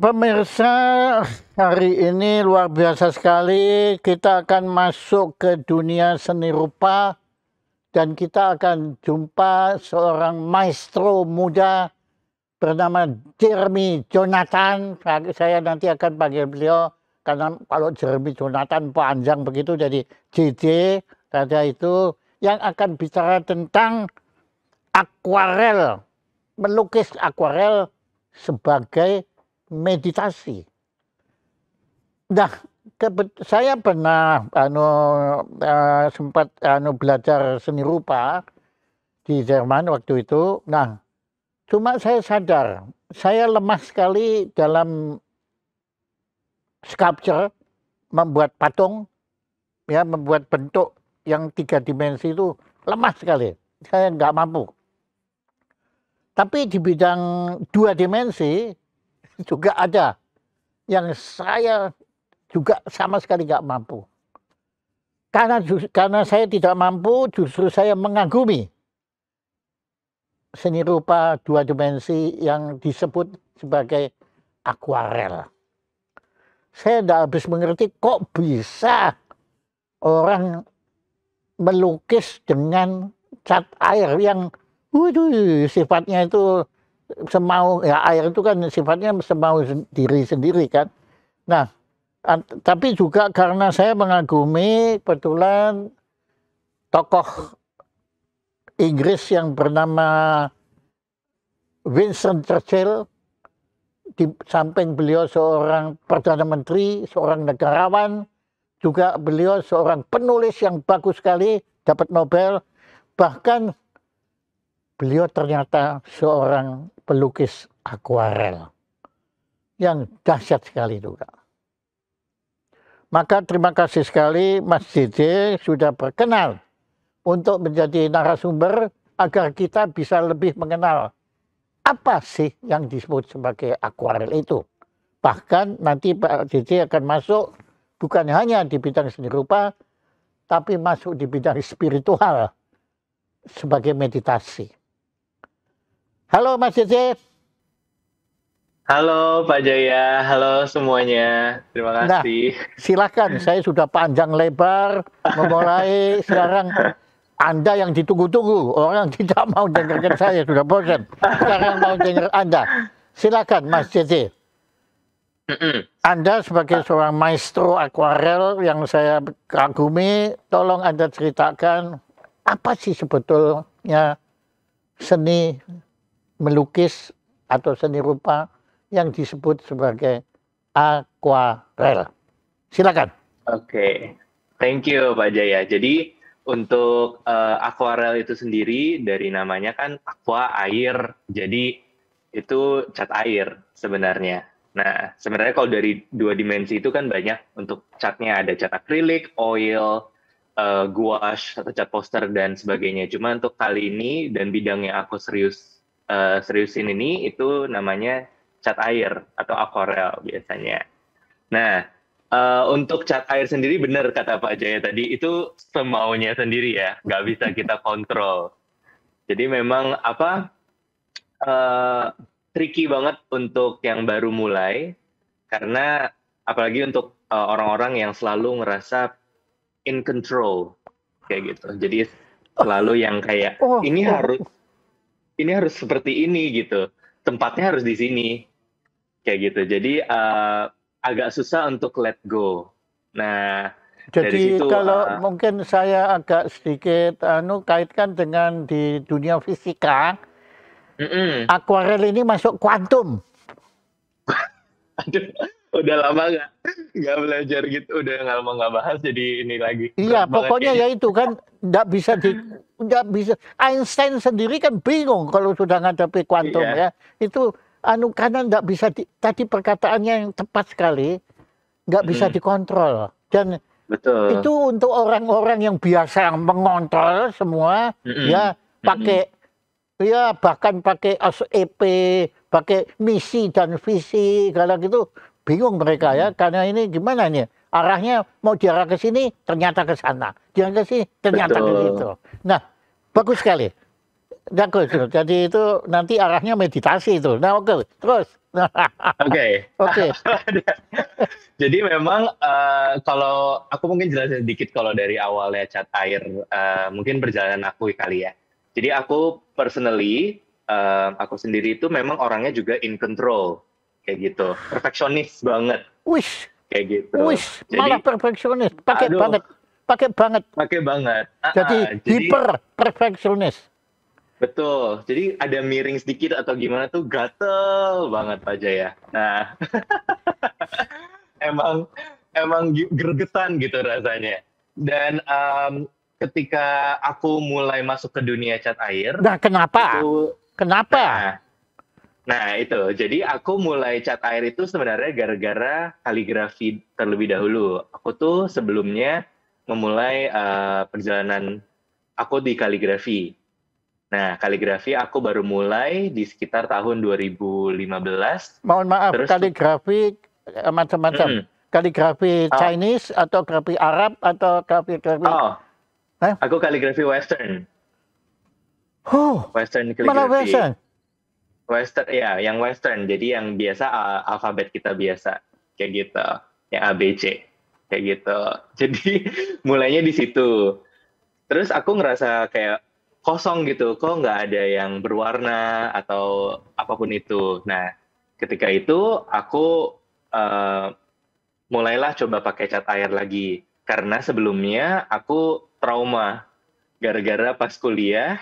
pemirsa, hari ini luar biasa sekali. Kita akan masuk ke dunia seni rupa dan kita akan jumpa seorang maestro muda bernama Jeremy Jonathan. Saya nanti akan panggil beliau karena kalau Jeremy Jonathan panjang begitu jadi JJ saja itu yang akan bicara tentang akuarel, melukis akuarel sebagai meditasi. Nah, saya pernah anu uh, sempat anu belajar seni rupa di Jerman waktu itu. Nah, cuma saya sadar saya lemah sekali dalam sculpture, membuat patung, ya membuat bentuk yang tiga dimensi itu lemah sekali. Saya nggak mampu. Tapi di bidang dua dimensi juga ada yang saya juga sama sekali nggak mampu. Karena karena saya tidak mampu, justru saya mengagumi seni rupa dua dimensi yang disebut sebagai akuarel. Saya tidak habis mengerti kok bisa orang melukis dengan cat air yang waduh, sifatnya itu semau ya air itu kan sifatnya semau diri sendiri kan. Nah, tapi juga karena saya mengagumi kebetulan tokoh Inggris yang bernama Winston Churchill di samping beliau seorang perdana menteri, seorang negarawan, juga beliau seorang penulis yang bagus sekali, dapat Nobel, bahkan beliau ternyata seorang pelukis akuarel yang dahsyat sekali juga. Maka terima kasih sekali Mas JJ sudah berkenan untuk menjadi narasumber agar kita bisa lebih mengenal apa sih yang disebut sebagai akuarel itu. Bahkan nanti Pak JJ akan masuk bukan hanya di bidang seni rupa, tapi masuk di bidang spiritual sebagai meditasi. Halo Mas Jesse. Halo Pak Jaya, halo semuanya. Terima nah, kasih. Nah, silakan, saya sudah panjang lebar memulai sekarang Anda yang ditunggu-tunggu, orang tidak mau dengarkan saya sudah bosan. Sekarang mau dengar Anda. Silakan Mas Jesse. Anda sebagai seorang maestro akuarel yang saya kagumi, tolong Anda ceritakan apa sih sebetulnya seni melukis atau seni rupa yang disebut sebagai akuarel. Silakan. Oke, okay. thank you Pak Jaya. Jadi untuk uh, akuarel itu sendiri dari namanya kan aqua air, jadi itu cat air sebenarnya. Nah, sebenarnya kalau dari dua dimensi itu kan banyak untuk catnya ada cat akrilik, oil, uh, gouache atau cat poster dan sebagainya. Cuma untuk kali ini dan bidangnya aku serius uh, seriusin ini itu namanya cat air atau aquarel biasanya. Nah, uh, untuk cat air sendiri benar kata Pak Jaya tadi itu semaunya sendiri ya, nggak bisa kita kontrol. Jadi memang apa uh, tricky banget untuk yang baru mulai karena apalagi untuk orang-orang uh, yang selalu ngerasa in control kayak gitu. Jadi selalu yang kayak oh, ini oh. harus ini harus seperti ini gitu. Tempatnya harus di sini. Kayak gitu. Jadi uh, agak susah untuk let go. Nah jadi situ, kalau uh, mungkin saya agak sedikit anu kaitkan dengan di dunia fisika. Mm -mm. akuarel ini masuk kuantum. Aduh udah lama nggak nggak belajar gitu udah nggak lama nggak bahas jadi ini lagi iya pokoknya ya itu kan nggak bisa di nggak bisa Einstein sendiri kan bingung kalau sudah ngadepi kuantum iya. ya itu anu karena nggak bisa di, tadi perkataannya yang tepat sekali nggak bisa hmm. dikontrol dan Betul. itu untuk orang-orang yang biasa yang mengontrol semua hmm. ya pakai hmm. ya bahkan pakai SEP pakai misi dan visi kalau gitu bingung mereka ya hmm. karena ini gimana nih arahnya mau diarah ke sini ternyata ke sana diarah ke sini ternyata Betul. ke situ nah bagus sekali bagus jadi itu nanti arahnya meditasi itu nah oke terus Oke. Oke. Jadi memang uh, kalau aku mungkin jelasin sedikit kalau dari awalnya cat air uh, mungkin perjalanan aku kali ya. Jadi aku personally uh, aku sendiri itu memang orangnya juga in control kayak gitu, perfeksionis banget. Wish. Kayak gitu. Wish, malah perfeksionis, pakai banget, pakai banget. Pakai banget. Uh -uh, jadi, jadi hiper perfeksionis. Betul. Jadi ada miring sedikit atau gimana tuh gatel banget Pak Jaya. Nah, emang emang gergetan gitu rasanya. Dan um, ketika aku mulai masuk ke dunia cat air. Nah, kenapa? Itu, kenapa? Nah, nah itu. Jadi aku mulai cat air itu sebenarnya gara-gara kaligrafi terlebih dahulu. Aku tuh sebelumnya memulai uh, perjalanan aku di kaligrafi Nah, kaligrafi aku baru mulai di sekitar tahun 2015. Mohon maaf, Terus, kaligrafi eh, macam-macam. Mm, kaligrafi oh. Chinese atau kaligrafi Arab atau kaligrafi Oh. Eh? Aku kaligrafi Western. Oh. Western kaligrafi. Mana Western? Western ya, yang Western. Jadi yang biasa uh, alfabet kita biasa kayak gitu, yang ABC kayak gitu. Jadi mulainya di situ. Terus aku ngerasa kayak kosong gitu, kok nggak ada yang berwarna atau apa pun itu. Nah, ketika itu aku uh, mulailah coba pakai cat air lagi karena sebelumnya aku trauma gara-gara pas kuliah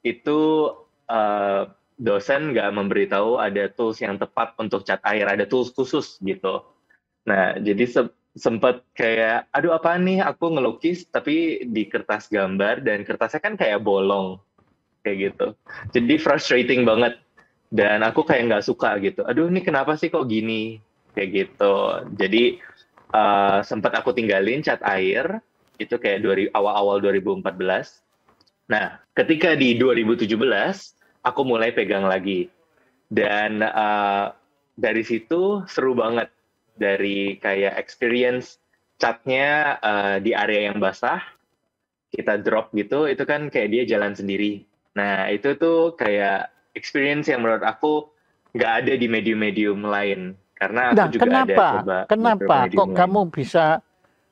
itu uh, dosen nggak memberitahu ada tools yang tepat untuk cat air, ada tools khusus gitu. Nah, jadi sempet kayak aduh apa nih? Aku ngelukis tapi di kertas gambar dan kertasnya kan kayak bolong kayak gitu. Jadi frustrating banget. Dan aku kayak nggak suka gitu. Aduh ini kenapa sih kok gini? Kayak gitu. Jadi uh, sempat aku tinggalin cat air itu kayak awal-awal 2014 nah ketika di 2017 aku mulai pegang lagi dan uh, dari situ seru banget dari kayak experience catnya uh, di area yang basah kita drop gitu itu kan kayak dia jalan sendiri nah itu tuh kayak experience yang menurut aku nggak ada di medium-medium lain karena aku nah, juga kenapa? ada coba kenapa kok lain. kamu bisa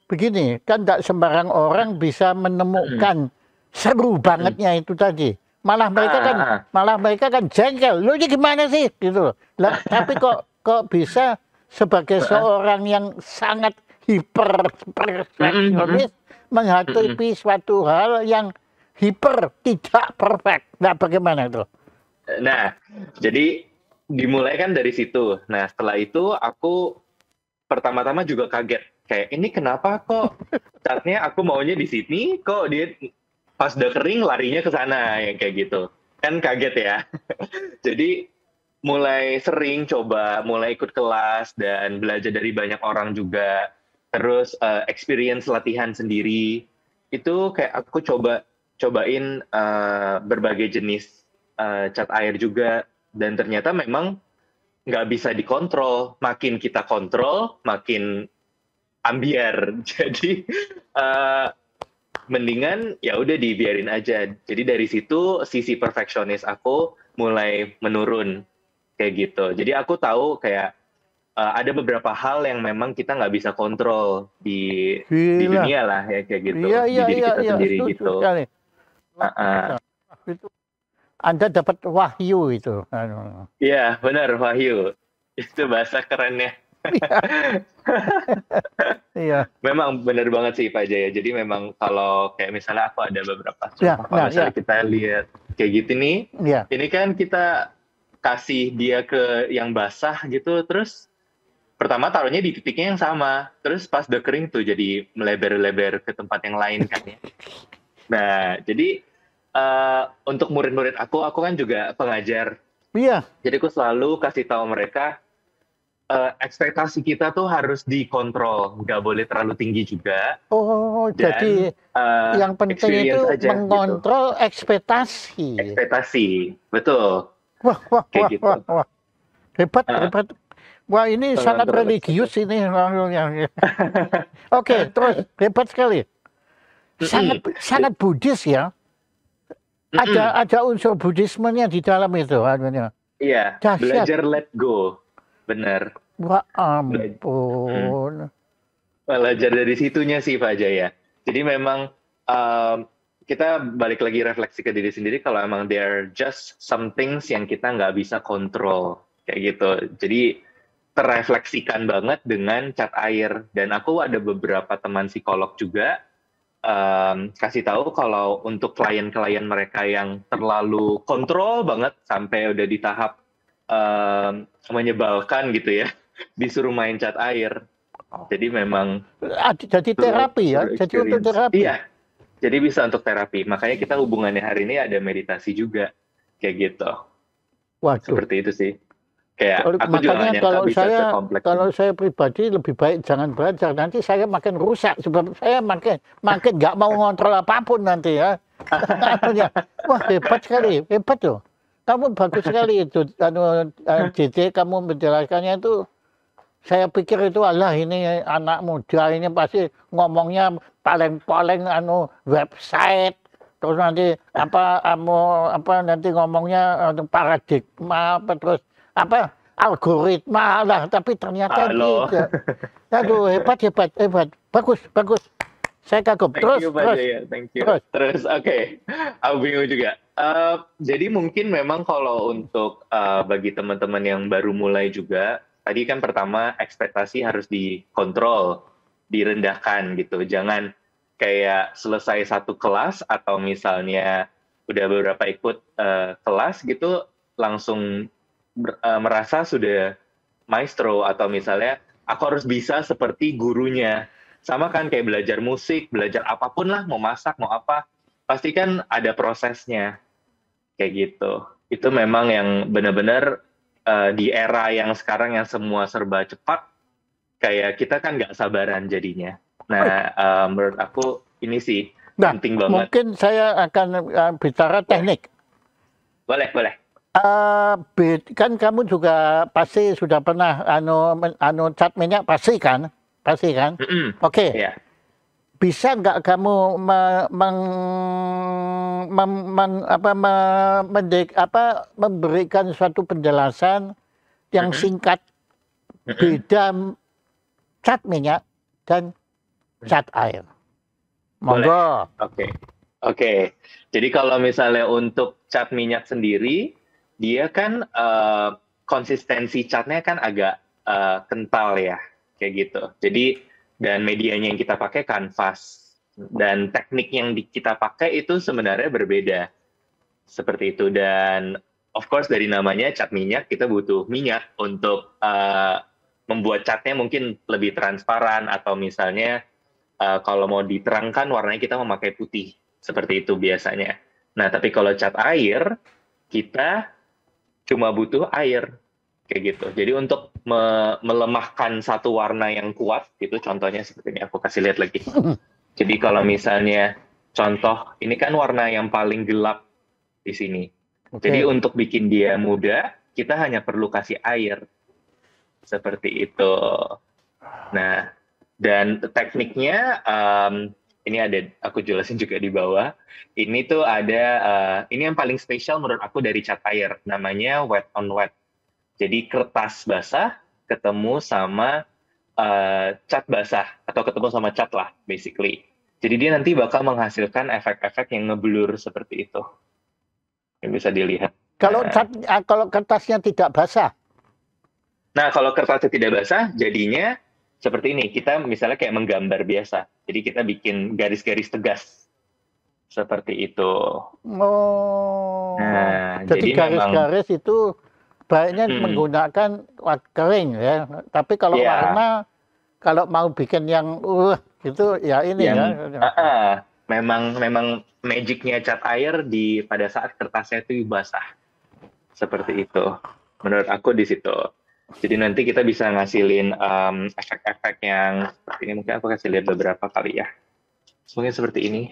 begini kan tidak sembarang orang bisa menemukan hmm. seru bangetnya hmm. itu tadi malah mereka kan ah. malah mereka kan jengkel lu ini gimana sih gitu lah tapi kok kok bisa sebagai seorang yang sangat hiper perfeksionis menghadapi suatu hal yang hiper tidak perfect. Nah, bagaimana itu? Nah, jadi dimulai kan dari situ. Nah, setelah itu aku pertama-tama juga kaget. Kayak ini kenapa kok catnya aku maunya di sini, kok dia pas udah kering larinya ke sana yang kayak gitu. Kan kaget ya. jadi mulai sering coba, mulai ikut kelas dan belajar dari banyak orang juga. Terus uh, experience latihan sendiri itu kayak aku coba cobain uh, berbagai jenis uh, cat air juga dan ternyata memang nggak bisa dikontrol. Makin kita kontrol, makin ambiar. Jadi uh, mendingan ya udah dibiarin aja. Jadi dari situ sisi perfeksionis aku mulai menurun kayak gitu. Jadi aku tahu kayak uh, ada beberapa hal yang memang kita nggak bisa kontrol di di dunia lah ya kayak gitu. Iya iya di diri iya, kita iya, sendiri itu gitu. Sekali. Uh, uh. Itu Anda dapat wahyu itu. Iya benar wahyu. Itu bahasa kerennya. iya. Memang benar banget sih Pak Jaya. Jadi memang kalau kayak misalnya aku ada beberapa ya, kalau nah, misalnya ya. kita lihat kayak gitu nih, ya. ini kan kita kasih dia ke yang basah gitu terus pertama taruhnya di titiknya yang sama terus pas udah kering tuh jadi melebar-lebar ke tempat yang lain kan ya nah jadi uh, untuk murid-murid aku aku kan juga pengajar iya jadi aku selalu kasih tahu mereka uh, ekspektasi kita tuh harus dikontrol nggak boleh terlalu tinggi juga oh Dan, jadi uh, yang penting itu aja, gitu. mengontrol gitu. ekspektasi ekspektasi betul Wah, wah, wah, gitu. wah, wah. Hebat, uh, hebat. Wah, ini sangat religius ini. Oke, okay, terus hebat sekali. Sangat mm -hmm. sangat Buddhis ya. Ada mm -hmm. ada unsur Buddhismenya di dalam itu. Iya, Dahsyat. belajar let go. Benar. Wah ampun. Belajar dari situnya sih Pak Jaya. Jadi memang um, kita balik lagi refleksi ke diri sendiri kalau emang there just some things yang kita nggak bisa kontrol kayak gitu. Jadi terrefleksikan banget dengan cat air dan aku ada beberapa teman psikolog juga um, kasih tahu kalau untuk klien-klien mereka yang terlalu kontrol banget sampai udah di tahap um, menyebalkan gitu ya. Disuruh main cat air. Jadi memang jadi terapi ya? jadi untuk terapi? Iya. Jadi bisa untuk terapi. Makanya kita hubungannya hari ini ada meditasi juga. Kayak gitu. Waduh. seperti itu sih. Kayak aku makanya juga kalau bisa saya kalau ini. saya pribadi lebih baik jangan belajar. Nanti saya makin rusak sebab saya makin makin nggak mau ngontrol apa pun nanti ya. Wah hebat sekali hebat tuh kamu bagus sekali itu anu JJ kamu menjelaskannya itu saya pikir itu Allah ini anak muda ini pasti ngomongnya paling-paling anu website terus nanti apa anu, apa nanti ngomongnya anu, paradigma apa terus apa algoritma lah tapi ternyata Halo. tidak. Aduh hebat hebat hebat bagus bagus saya kagum Thank terus you, Pak terus Jaya. Thank you. Terus. Terus, oke. Aku bingung juga. Eh, jadi mungkin memang kalau untuk eh, bagi teman-teman yang baru mulai juga, tadi kan pertama ekspektasi harus dikontrol, direndahkan gitu. Jangan kayak selesai satu kelas atau misalnya udah beberapa ikut eh, kelas gitu, langsung ber- eh, merasa sudah maestro atau misalnya aku harus bisa seperti gurunya sama kan kayak belajar musik, belajar apa pun lah, mau masak, mau apa, pasti kan ada prosesnya kayak gitu. Itu memang yang benar-benar eh, di era yang sekarang yang semua serba cepat, kayak kita kan nggak sabaran jadinya. Nah, eh, menurut aku ini sih Nah, penting banget. mungkin saya akan uh, bicara teknik Boleh, boleh. Eh, bed- kan kamu juga pasti sudah pernah anu anu cat minyak pasti kan pasti kan? Mm-mm. oke. Iya. bisa nggak kamu me- meng- mem- men- apa me- mendek- apa memberikan suatu penjelasan yang singkat beda cat minyak dan cat air. Monggo. Oke, oke. Jadi kalau misalnya untuk cat minyak sendiri, dia kan eh, konsistensi catnya kan agak eh, kental ya, kayak gitu. Jadi dan medianya yang kita pakai kanvas dan teknik yang di- kita pakai itu sebenarnya berbeda, seperti itu. Dan of course dari namanya cat minyak kita butuh minyak untuk eh, membuat catnya mungkin lebih transparan atau misalnya uh, kalau mau diterangkan warnanya kita memakai putih seperti itu biasanya. Nah, tapi kalau cat air kita cuma butuh air kayak gitu. Jadi untuk me- melemahkan satu warna yang kuat itu contohnya seperti ini aku kasih lihat lagi. Jadi kalau misalnya contoh ini kan warna yang paling gelap di sini. Oke. Jadi untuk bikin dia muda kita hanya perlu kasih air seperti itu. Nah, dan tekniknya em, ini ada aku jelasin juga di bawah. Ini tuh ada eh, ini yang paling spesial menurut aku dari cat air namanya wet on wet. Jadi kertas basah ketemu sama eh, cat basah atau ketemu sama cat lah basically. Jadi dia nanti bakal menghasilkan efek-efek yang ngeblur seperti itu. Yang bisa dilihat. kalau Nah. cat ah, kalau kertasnya tidak basah Nah, kalau kertasnya tidak basah, jadinya seperti ini. Kita misalnya kayak menggambar biasa. Jadi kita bikin garis-garis tegas. Seperti itu. Oh. Nah, jadi jadi memang- garis-garis itu baiknya Hmm. menggunakan kering ya. Tapi kalau Iya. warna kalau mau bikin yang uh itu ya ini Yang- ya. Ah, ah. memang memang magicnya cat air di pada saat kertasnya itu basah. Seperti itu. Menurut aku di situ. Jadi nanti kita bisa ngasilin em, efek-efek yang seperti ini. Mungkin aku kasih lihat beberapa kali ya. Mungkin seperti ini.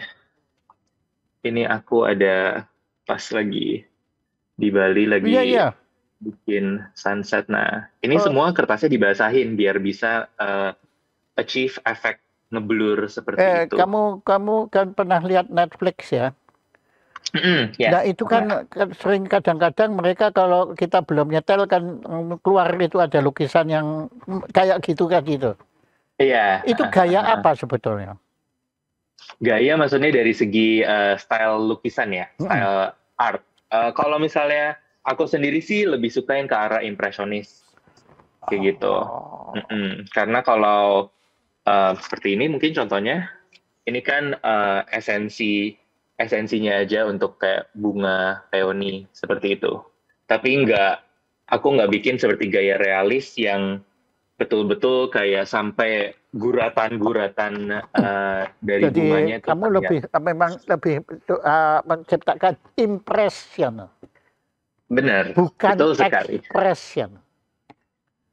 Ini aku ada pas lagi di Bali lagi Iya iya. Bikin sunset. Nah, ini Oh. semua kertasnya dibasahin biar bisa eh, achieve efek ngeblur seperti Eh itu. kamu kamu kan pernah lihat Netflix ya? Mm, ya, Nah itu kan kan sering kadang-kadang mereka kalau kita belum nyetel kan mm, keluar itu ada lukisan yang mm, kayak gitu kayak gitu. Iya. Itu gaya apa sebetulnya? Gaya maksudnya dari segi eh, style lukisan ya, style art. Eh, kalau misalnya aku sendiri sih lebih suka yang ke arah impresionis kayak gitu. Oh. Mm-mm. Karena kalau eh, seperti ini mungkin contohnya ini kan eh, esensi esensinya aja untuk kayak bunga peony seperti itu. Tapi nggak aku nggak bikin seperti gaya realis yang betul-betul kayak sampai guratan-guratan eh, dari Jadi bunganya itu kamu lebih memang lebih uh, menciptakan impression, benar bukan betul sekali. expression.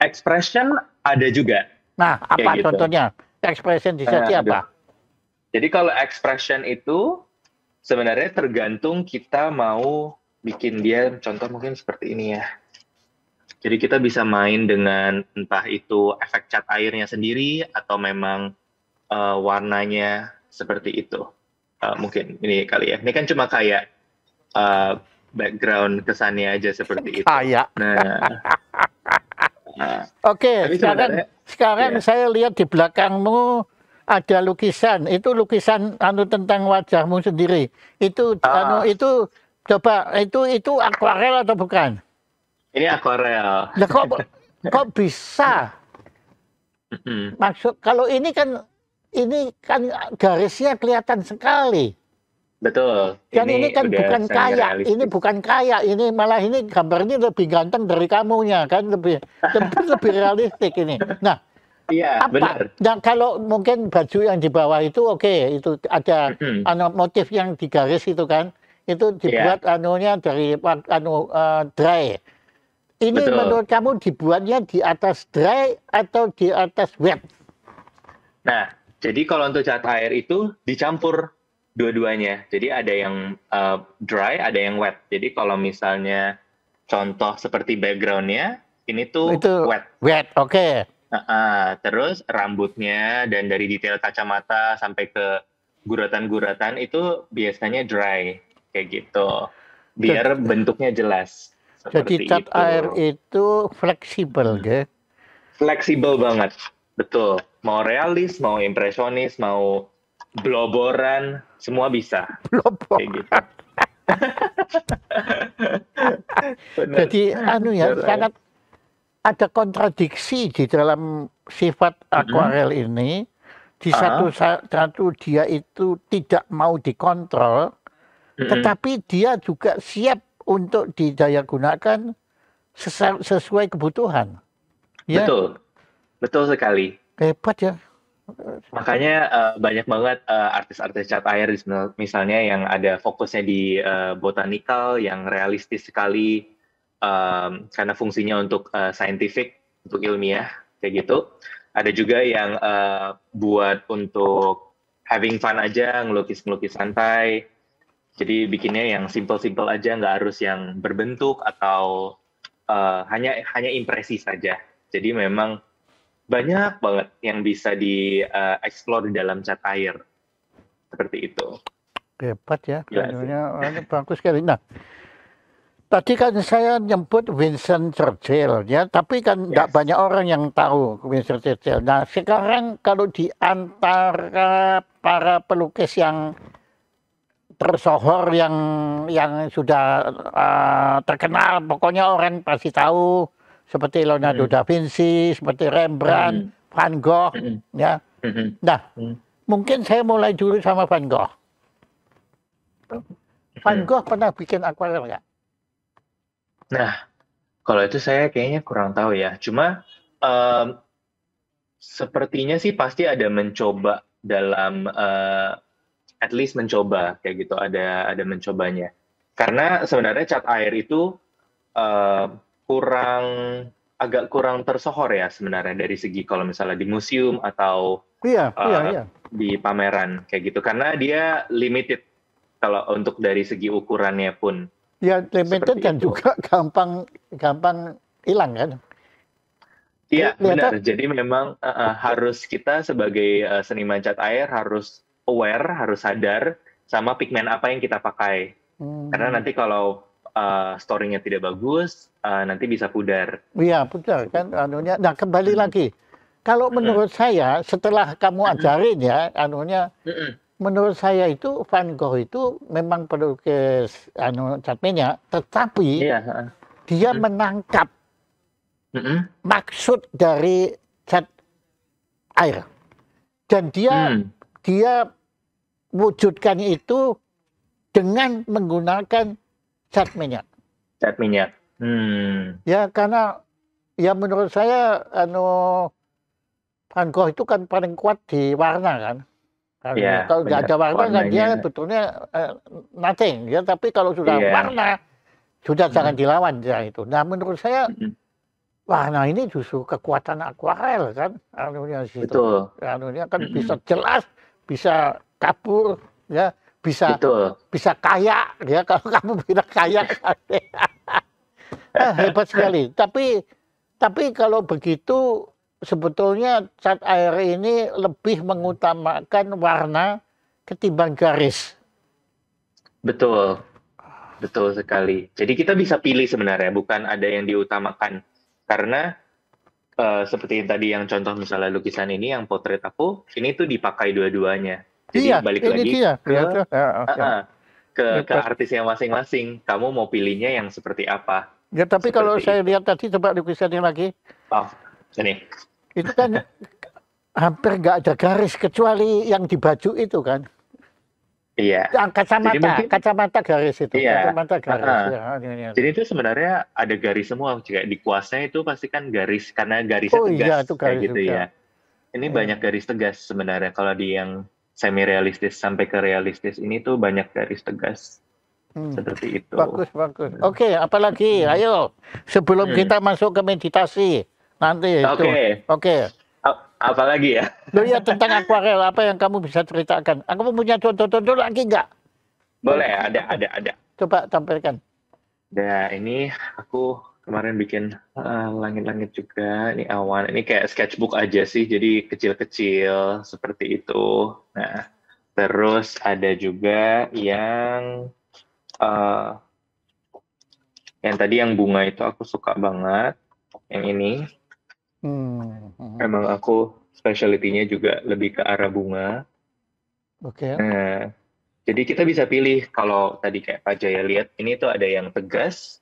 Expression ada juga. Nah, apa Kayak gitu. contohnya? Expression di sini Eh, apa? Jadi kalau expression itu sebenarnya tergantung kita mau bikin dia contoh mungkin seperti ini ya. Jadi kita bisa main dengan entah itu efek cat airnya sendiri atau memang eh, warnanya seperti itu. Eh, mungkin ini kali ya. Ini kan cuma kayak eh, background kesannya aja seperti itu. Kayak. Nah, nah, Oke, sekarang sekarang Iya. saya lihat di belakangmu ada lukisan. Itu lukisan anu tentang wajahmu sendiri. Itu Ah. anu itu coba itu itu akuarel atau bukan? ini akuarel. Lah kok kok bisa? Maksud kalau ini kan ini kan garisnya kelihatan sekali. Betul. Dan ini, kan udah bukan kaya, realistis. ini bukan kaya, ini malah ini gambarnya lebih ganteng dari kamunya kan lebih lebih, lebih realistik ini. Nah, Iya, apa? benar. Dan kalau mungkin baju yang di bawah itu oke, itu ada anu motif yang digaris itu kan, itu dibuat anunya dari anu eh, dry. Ini Betul. menurut kamu dibuatnya di atas dry atau di atas wet? Nah, jadi kalau untuk cat air itu dicampur dua-duanya. Jadi ada yang uh, dry, ada yang wet. Jadi kalau misalnya contoh seperti backgroundnya, ini tuh Itu- wet. Wet, oke. Ah, ah. terus rambutnya dan dari detail kacamata sampai ke guratan-guratan itu biasanya dry kayak gitu. Biar bentuknya jelas. Jadi cat itu. air itu fleksibel, ya. fleksibel banget. Betul. Mau realis, mau impresionis, mau bloboran, semua bisa Blobok. kayak gitu. Jadi anu ya Bener. sangat ada kontradiksi di dalam sifat akuarel ini. Di Ah. satu sa- satu dia itu tidak mau dikontrol, Mm-mm. tetapi dia juga siap untuk didaya gunakan sesuai kebutuhan. Ya, Betul. Betul sekali. hebat ya. Makanya eh, banyak banget eh, artis-artis cat air mis- misalnya yang ada fokusnya di eh, botanical yang realistis sekali em, karena fungsinya untuk eh, scientific untuk ilmiah kayak gitu. Ada juga yang eh, buat untuk having fun aja ngelukis-ngelukis santai. Jadi bikinnya yang simple-simple aja nggak harus yang berbentuk atau eh, hanya hanya impresi saja. Jadi memang banyak banget yang bisa di eh, explore di dalam cat air seperti itu. Hebat ya. Anu, bagus sekali. Nah, tadi kan saya nyebut Vincent Churchill ya, tapi kan tidak Yes. banyak orang yang tahu Vincent Churchill. Nah, sekarang kalau di antara para pelukis yang tersohor yang yang sudah uh, terkenal, pokoknya orang pasti tahu seperti Leonardo Mm. da Vinci, seperti Rembrandt, Van Gogh, Mm-mm. ya. Nah, Hmm. mungkin saya mulai dulu sama Van Gogh. Van Hmm. Gogh pernah bikin akuarel nggak? Nah, kalau itu saya kayaknya kurang tahu ya. Cuma em, sepertinya sih pasti ada mencoba dalam eh, at least mencoba kayak gitu. Ada ada mencobanya. Karena sebenarnya cat air itu eh, kurang agak kurang tersohor ya sebenarnya dari segi kalau misalnya di museum atau Iya, iya, Uh, iya. di pameran kayak gitu karena dia limited kalau untuk dari segi ukurannya pun Ya limited dan itu. juga gampang gampang hilang kan? Iya benar jadi memang uh, uh, harus kita sebagai uh, seniman cat air harus aware harus sadar sama pigmen apa yang kita pakai Hmm. Karena nanti kalau uh, story-nya tidak bagus, uh, nanti bisa pudar. Iya, betul kan anunya. Nah, kembali Hmm. lagi. Kalau menurut saya setelah kamu Hmm. ajarin ya anunya menurut saya itu Van Gogh itu memang perlu ke anu cat minyak, tetapi Iya. dia Hmm. menangkap maksud dari cat air. Dan dia Hmm. dia wujudkan itu dengan menggunakan cat minyak. Cat minyak. Hmm. Ya karena ya menurut saya anu Van Gogh itu kan paling kuat di warna kan. Kan, Iya, kalau nggak ada warna kan dia Warnanya. betulnya eh, nothing ya. Tapi kalau sudah Iya. warna sudah Hmm. jangan dilawan ya itu. Nah menurut saya Mm-mm. warna ini justru kekuatan akuarel kan. Anunya situ. Betul. Anunya kan Mm-mm. bisa jelas, bisa kabur, ya bisa Betul. bisa kaya ya kalau kamu bilang kaya Ah, hebat sekali tapi tapi kalau begitu sebetulnya cat air ini lebih mengutamakan warna ketimbang garis Betul. Betul sekali. Jadi kita bisa pilih sebenarnya, bukan ada yang diutamakan. Karena eh, seperti yang tadi yang contoh misalnya lukisan ini yang potret aku, ini tuh dipakai dua-duanya. Jadi iya balik lagi dia ke Ya, tuh. Ya, oke. ah, ke ke artisnya masing-masing. Kamu mau pilihnya yang seperti apa? ya tapi kalau seperti saya lihat tadi coba lukisannya lagi Oh, ini. itu kan hampir nggak ada garis kecuali yang di baju itu kan Iya. yang kacamata mungkin- kacamata garis itu Iya. kacamata garis ah. ya, ini, ini. Jadi itu sebenarnya ada garis semua, kayak di kuasnya itu pasti kan garis karena garisnya Oh tegas iya, itu kayak garis gitu juga. ya. Ini Iya. banyak garis tegas sebenarnya kalau di yang semi realistis sampai ke realistis ini tuh banyak garis tegas Hmm. seperti itu. Bagus, bagus. Oke, apalagi? Ayo, sebelum Hmm. kita masuk ke meditasi nanti itu. Oke, Oke. A- apalagi ya? Loh ya tentang akuarel apa yang kamu bisa ceritakan? Aku punya contoh-contoh lagi nggak? Boleh, ada, ada, ada. Coba tampilkan. Nah, ini aku kemarin bikin eh, langit-langit juga. Ini awan. Ini kayak sketchbook aja sih, jadi kecil-kecil seperti itu. Nah, terus ada juga yang eh, yang tadi yang bunga itu aku suka banget. Yang ini Hmm. emang aku specialty-nya juga lebih ke arah bunga. Oke. Nah, jadi kita bisa pilih kalau tadi kayak Pak Jaya lihat ini tuh ada yang tegas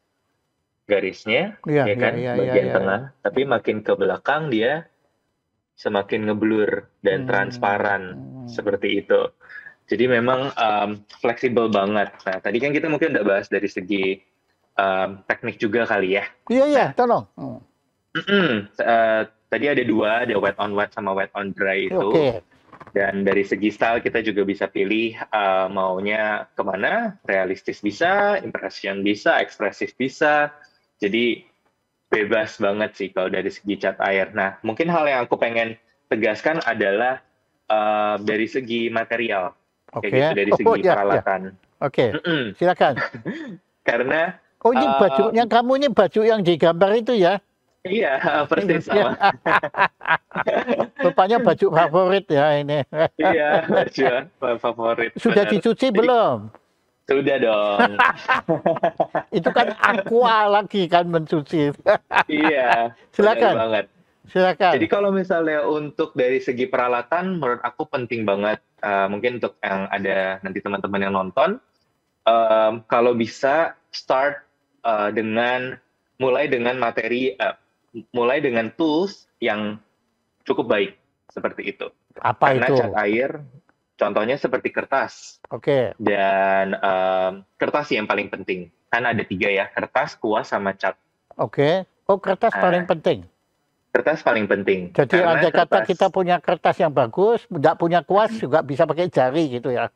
garisnya Iya, ya iya, kan iya, bagian iya, iya. tengah tapi makin ke belakang dia semakin ngeblur dan Hmm, transparan hmm. seperti itu jadi memang um, fleksibel banget nah tadi kan kita mungkin udah bahas dari segi um, teknik juga kali ya Iya, iya, tolong. Hmm. Eh, tadi ada dua ada wet on wet sama wet on dry itu Oke. dan dari segi style kita juga bisa pilih uh, maunya ke mana realistis bisa impression bisa ekspresif bisa jadi bebas banget sih kalau dari segi cat air nah mungkin hal yang aku pengen tegaskan adalah uh, dari segi material Oke. kayak gitu dari Oh, segi iya, iya. peralatan Oke, Mm-mm. silakan. karena Oh, ini Eh, bajunya kamu ini baju yang digambar itu ya? iya persis sama Rupanya baju favorit ya ini. iya baju favorit Sudah bener. dicuci belum? Sudah dong Itu kan aqua lagi kan mencuci. iya Silakan. banget Silakan. Jadi kalau misalnya untuk dari segi peralatan, menurut aku penting banget. uh, mungkin untuk yang ada nanti teman-teman yang nonton, um, kalau bisa start uh, dengan mulai dengan materi, uh, mulai dengan tools yang cukup baik seperti itu. Apa Karena itu? cat air, contohnya seperti kertas Oke. dan um, kertas yang paling penting. Kan ada tiga ya, kertas, kuas, sama cat. Oke. Oh, kertas Ah, paling penting. Kertas paling penting. Jadi Karena andai kata kertas- kita punya kertas yang bagus, tidak punya kuas juga bisa pakai jari gitu ya.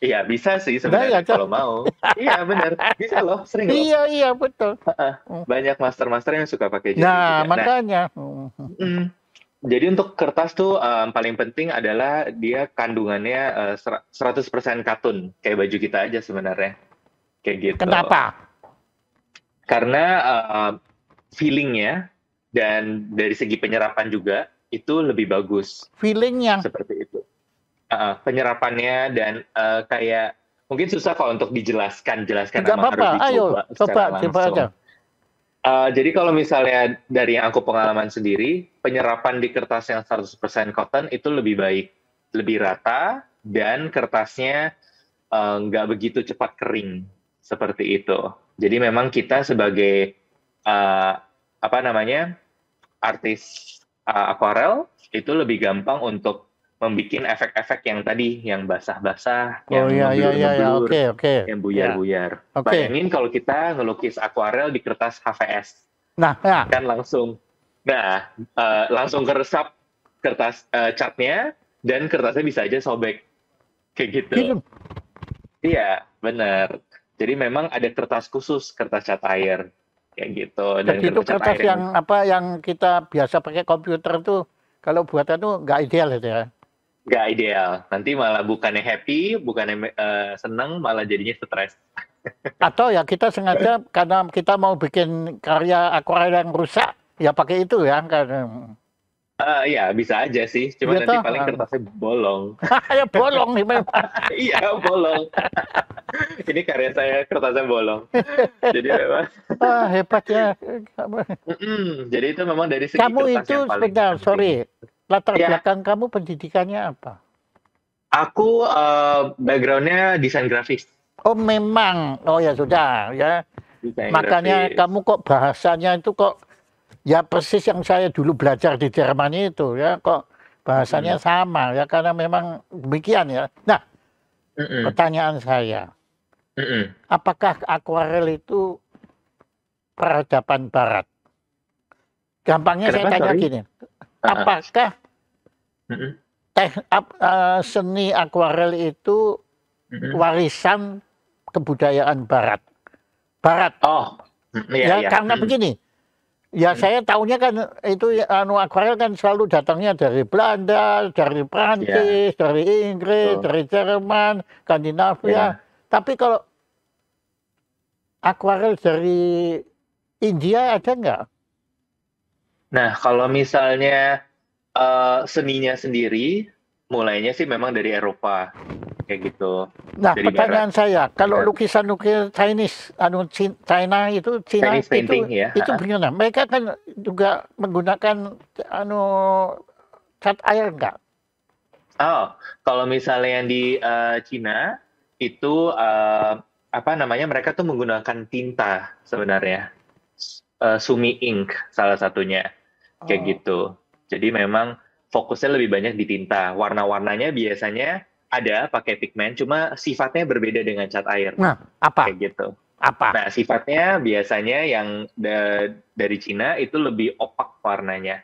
Iya bisa sih Nah, sebenarnya ya, kalau mau. iya benar, bisa loh, sering loh. Iya, iya betul. Banyak master-master yang suka pakai jari Nah, juga. makanya. Hmm. mm, jadi untuk kertas tuh em, paling penting adalah dia kandungannya eh, ser- 100% katun, kayak baju kita aja sebenarnya. Kayak gitu. Kenapa? Karena eh, feelingnya dan dari segi penyerapan juga itu lebih bagus Feelingnya. seperti itu. Uh, penyerapannya dan uh, kayak mungkin susah kalau untuk dijelaskan, jelaskan memang apa-apa, ayo coba, coba aja. Eh, jadi kalau misalnya dari yang aku pengalaman sendiri, penyerapan di kertas yang 100% cotton itu lebih baik, lebih rata, dan kertasnya eh, nggak begitu cepat kering seperti itu. Jadi memang kita sebagai eh, apa namanya artis eh, akuarel itu lebih gampang untuk membuat efek-efek yang tadi, yang basah-basah, Oh yang iya iya iya ya, ngeblur-ngeblur, oke oke. yang buyar-buyar. Oke. Bayangin kalau kita ngelukis akuarel di kertas HVS, Nah, ya. kan langsung, nah eh, langsung keresap kertas eh, catnya dan kertasnya bisa aja sobek, kayak gitu. Gitu. Iya, benar. Jadi memang ada kertas khusus, kertas cat air, kayak gitu. Dan Jadi itu cat kertas air yang apa yang kita biasa pakai komputer tuh kalau buatan tuh nggak ideal itu ya. Nggak ideal. Nanti malah bukannya happy, bukannya eh, seneng, malah jadinya stres. Atau ya kita sengaja karena kita mau bikin karya akuarel yang rusak ya pakai itu ya kan. Eh, Iya, bisa aja sih. Cuma Iya nanti paling kertasnya bolong. ya bolong nih memang. iya, bolong. Ini karya saya kertasnya bolong. Jadi memang, Wah, hebat ya. mm-mm. jadi itu memang dari segi Kamu kertas itu yang paling sebentar, sorry. Latar Ya. belakang kamu pendidikannya apa? Aku eh, backgroundnya desain grafis. Oh memang, oh ya sudah ya. Desain Makanya grafis. kamu kok bahasanya itu kok ya persis yang saya dulu belajar di Jerman itu ya kok bahasanya Hmm. sama ya karena memang demikian ya. Nah Mm-mm, pertanyaan saya, mm-mm. apakah akuarel itu peradaban Barat? Gampangnya saya Kenapa, tanya sorry? gini. Apakah Mm-mm, teh ap- eh, seni akuarel itu warisan kebudayaan Barat? Barat Oh, mm, iya, ya iya. karena begini ya Hmm. saya tahunya kan itu ya, anu akuarel kan selalu datangnya dari Belanda dari Prancis dari Inggris. Betul. dari Jerman Skandinavia Ya. tapi kalau akuarel dari India ada nggak Nah, kalau misalnya eh, seninya sendiri, mulainya sih memang dari Eropa, kayak gitu. nah Dari pertanyaan saya kalau lukisan-lukisan Chinese anu China itu Cina Chinese itu painting ya. itu bagaimana? Mereka kan juga menggunakan anu cat air enggak Oh, kalau misalnya yang di eh, Cina itu eh, apa namanya mereka tuh menggunakan tinta sebenarnya, Eh, Sumi Ink salah satunya, kayak Oh. gitu. Jadi memang fokusnya lebih banyak di tinta. Warna-warnanya biasanya ada pakai pigmen, cuma sifatnya berbeda dengan cat air, nah apa kayak gitu. apa Nah, sifatnya biasanya yang da- dari Cina itu lebih opak warnanya.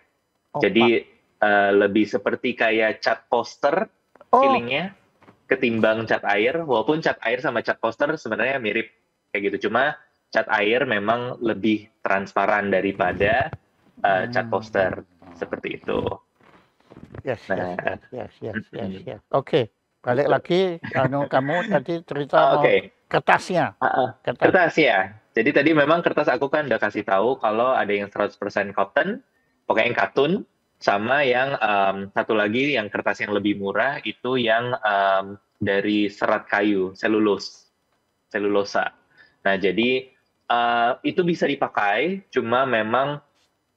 Oh, Jadi eh, lebih seperti kayak cat poster oh feelingnya ketimbang cat air. Walaupun cat air sama cat poster sebenarnya mirip kayak gitu. Cuma cat air memang lebih transparan daripada eh, cat Hmm. poster seperti itu. Yes, Nah. yes, yes, yes, yes, Mm-mm. yes. Oke, balik lagi. Anu kamu tadi cerita Oke, kertasnya. Ah. Kertas. kertas ya. Jadi tadi memang kertas aku kan udah kasih tahu kalau ada yang 100% cotton, pokoknya yang katun, sama yang em, satu lagi yang kertas yang lebih murah itu yang em, dari serat kayu, selulus, selulosa. Nah, jadi eh, itu bisa dipakai, cuma memang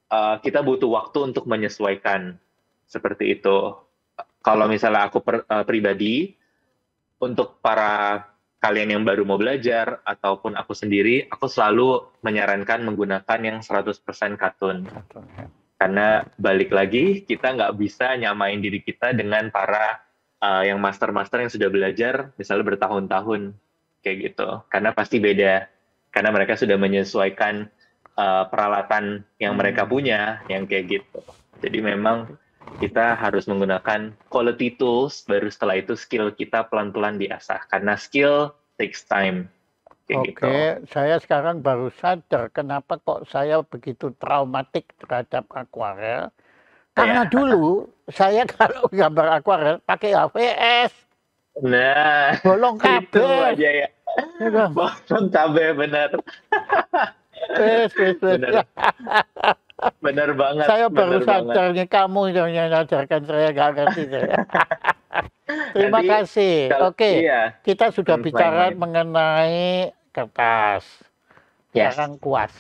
eh, kita butuh waktu untuk menyesuaikan seperti itu. Kalau misalnya aku per- eh, pribadi, untuk para kalian yang baru mau belajar ataupun aku sendiri, aku selalu menyarankan menggunakan yang 100% katun. Karena balik lagi, kita nggak bisa nyamain diri kita dengan para uh, yang master-master yang sudah belajar, misalnya bertahun-tahun, kayak gitu. Karena pasti beda. Karena mereka sudah menyesuaikan uh, peralatan yang mereka Hmm. punya, yang kayak gitu. Jadi memang kita harus menggunakan quality tools, baru setelah itu skill kita pelan-pelan diasah. Karena skill takes time. Oke, gitu. saya sekarang baru sadar kenapa kok saya begitu traumatik terhadap akuarel. Karena Ya. dulu saya kalau gambar akuarel pakai HVS, Nah, bolong itu kabel. aja ya. Ya kan? Potong cabai benar. Wes, wes, wes. Benar. Banget. Saya baru benar banget. sadar nih kamu yang mengajarkan saya gak ngerti saya. Terima Nanti kasih. kalau- Oke, Iya. kita sudah Hmm, bicara mengenai kertas. Yes. Sekarang kuas.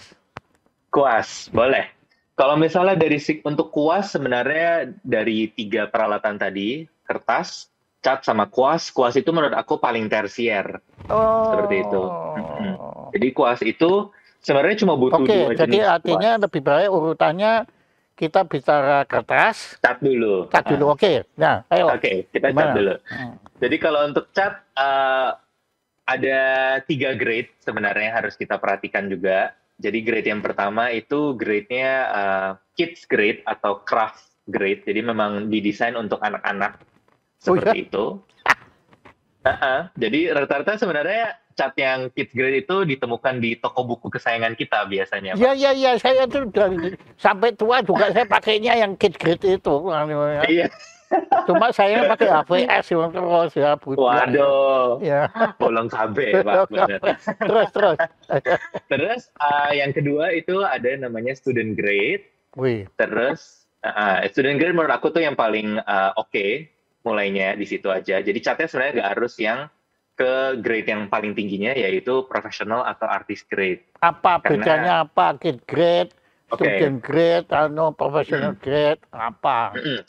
Kuas, boleh. Kalau misalnya dari untuk kuas sebenarnya dari tiga peralatan tadi, kertas, cat sama kuas, kuas itu menurut aku paling tersier. Oh. Seperti itu. Jadi kuas itu sebenarnya cuma butuh Oke, dua jadi jenis artinya kuas. lebih baik urutannya kita bicara kertas, cat dulu. cat dulu. Oke, nah, ayo. Oke, kita cat Gimana? dulu. Hmm. Jadi kalau untuk cat eh, ada tiga grade sebenarnya yang harus kita perhatikan juga. Jadi grade yang pertama itu grade-nya eh, kids grade atau craft grade. Jadi memang didesain untuk anak-anak Oh, seperti itu. Uh-uh. Jadi rata-rata sebenarnya cat yang kids grade itu ditemukan di toko buku kesayangan kita biasanya. Pak. Ya, ya, ya, saya tuh dari sampai tua juga saya pakainya yang kid grade itu. Iya. Cuma saya pakai HVS yang terus ya, butuh. Waduh, Ya, bolong cabe, Pak. bener. terus, terus. Terus uh, yang kedua itu ada namanya student grade. Wih, Terus uh, student grade menurut aku tuh yang paling uh, oke mulainya di situ aja. Jadi catnya sebenarnya nggak harus yang ke grade yang paling tingginya yaitu professional atau artist grade. apa Karena- bedanya apa kid grade, Oke. student grade, atau professional grade, apa? Mm-mm.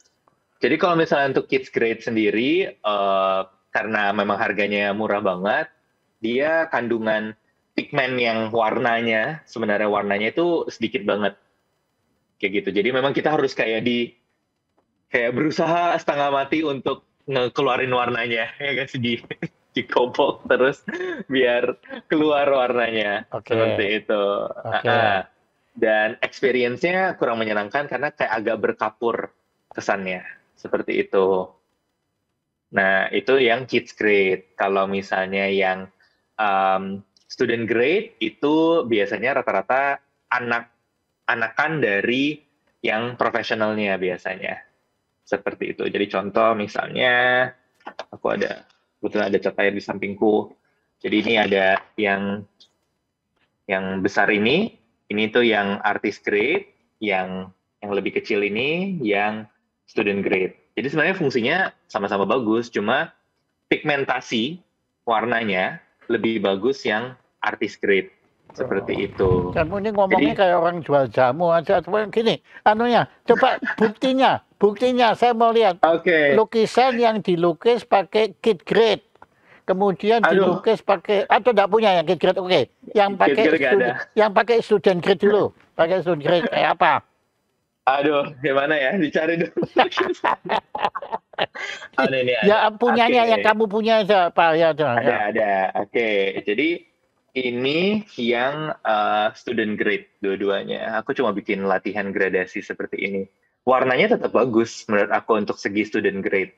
Jadi kalau misalnya untuk kids grade sendiri uh, karena memang harganya murah banget, dia kandungan pigmen yang warnanya sebenarnya warnanya itu sedikit banget. Kayak gitu. Jadi memang kita harus kayak di kayak berusaha setengah mati untuk ngeluarin warnanya ya kan sih di dikobok terus biar keluar warnanya Oke. seperti itu. Oke. Ah, Dan experience-nya kurang menyenangkan karena kayak agak berkapur kesannya seperti itu. Nah itu yang kids grade. Kalau misalnya yang um, student grade itu biasanya rata-rata anak anakan dari yang profesionalnya biasanya seperti itu. Jadi contoh misalnya aku ada kebetulan ada cat air di sampingku. Jadi ini ada yang yang besar ini, ini tuh yang artist grade, yang yang lebih kecil ini yang student grade. Jadi sebenarnya fungsinya sama-sama bagus, cuma pigmentasi warnanya lebih bagus yang artist grade seperti itu. Kamu ini ngomongnya Jadi- kayak orang jual jamu aja. Cuma gini, anunya, coba buktinya, buktinya saya mau lihat Oke. lukisan yang dilukis pakai kit grade. Kemudian Aduh. dilukis pakai atau tidak punya yang kit grade. Oke, yang Kit pakai yang pakai student grade dulu. Pakai student grade kayak apa? Aduh, gimana ya? Dicari dulu. oh, ini, ini ada. Ya punyanya Oke. yang kamu punya aja Pak ya. ada, Ada, ya. ada. Oke, jadi ini yang uh, student grade dua-duanya. Aku cuma bikin latihan gradasi seperti ini. Warnanya tetap bagus menurut aku untuk segi student grade.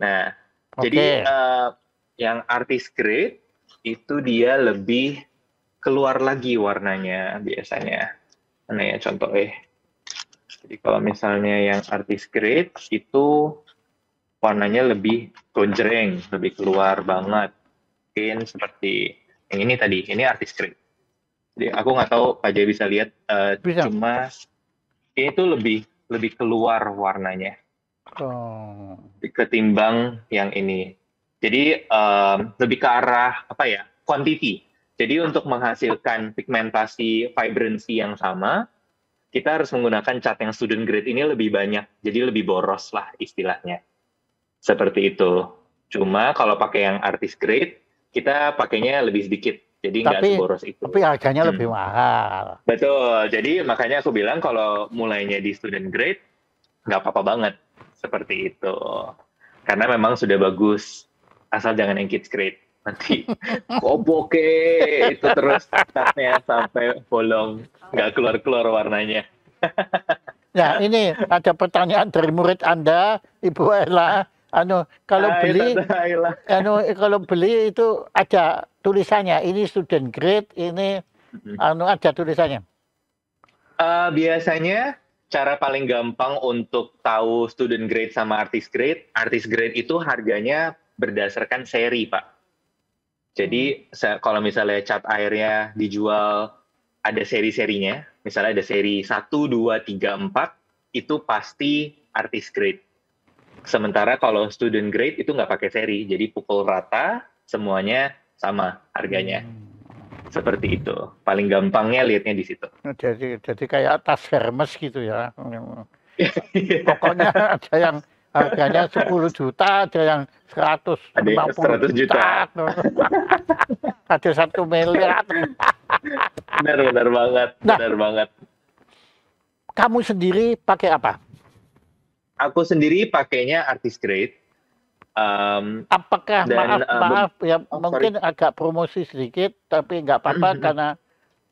Nah, Oke. jadi uh, yang artist grade itu dia lebih keluar lagi warnanya biasanya. Mana ya contoh eh. Jadi kalau misalnya yang artist grade itu warnanya lebih gonjreng, lebih keluar banget. Mungkin seperti yang ini tadi, ini artist grade. Jadi aku nggak tahu Pak Jaya bisa lihat, eh, Bisa. cuma ini tuh lebih lebih keluar warnanya Oh. ketimbang yang ini. Jadi em, lebih ke arah apa ya? Quantity. Jadi untuk menghasilkan pigmentasi vibrancy yang sama, kita harus menggunakan cat yang student grade ini lebih banyak. Jadi lebih boros lah istilahnya. Seperti itu. Cuma kalau pakai yang artist grade, kita pakainya lebih sedikit. Jadi nggak seboros itu. Tapi harganya Hmm. lebih mahal. Betul. Jadi makanya aku bilang kalau mulainya di student grade nggak apa-apa banget seperti itu. Karena memang sudah bagus. Asal jangan yang kids grade. Nanti koboke itu terus catnya sampai bolong, nggak keluar-keluar warnanya. Ya, ini ada pertanyaan dari murid Anda, Ibu Ella. Anu, kalau beli Ayla. anu kalau beli itu ada tulisannya, ini student grade, ini Mhm. anu ada tulisannya. Eh, biasanya cara paling gampang untuk tahu student grade sama artist grade, artist grade itu harganya berdasarkan seri, Pak. Jadi se- kalau misalnya cat airnya dijual ada seri-serinya, misalnya ada seri 1, 2, 3, 4, itu pasti artist grade. Sementara kalau student grade itu nggak pakai seri, jadi pukul rata semuanya sama harganya. Hmm. Seperti itu. Paling gampangnya lihatnya di situ. Jadi jadi kayak tas Hermes gitu ya. Pokoknya ada yang harganya 10 juta, ada yang 150 ada yang 100 juta. juta. ada satu miliar. benar, benar banget. Nah, benar banget. Kamu sendiri pakai apa? Aku sendiri pakainya artist grade. Um, Apakah dan, maaf uh, maaf ya oh, mungkin sorry. agak promosi sedikit tapi nggak apa-apa mm -hmm. karena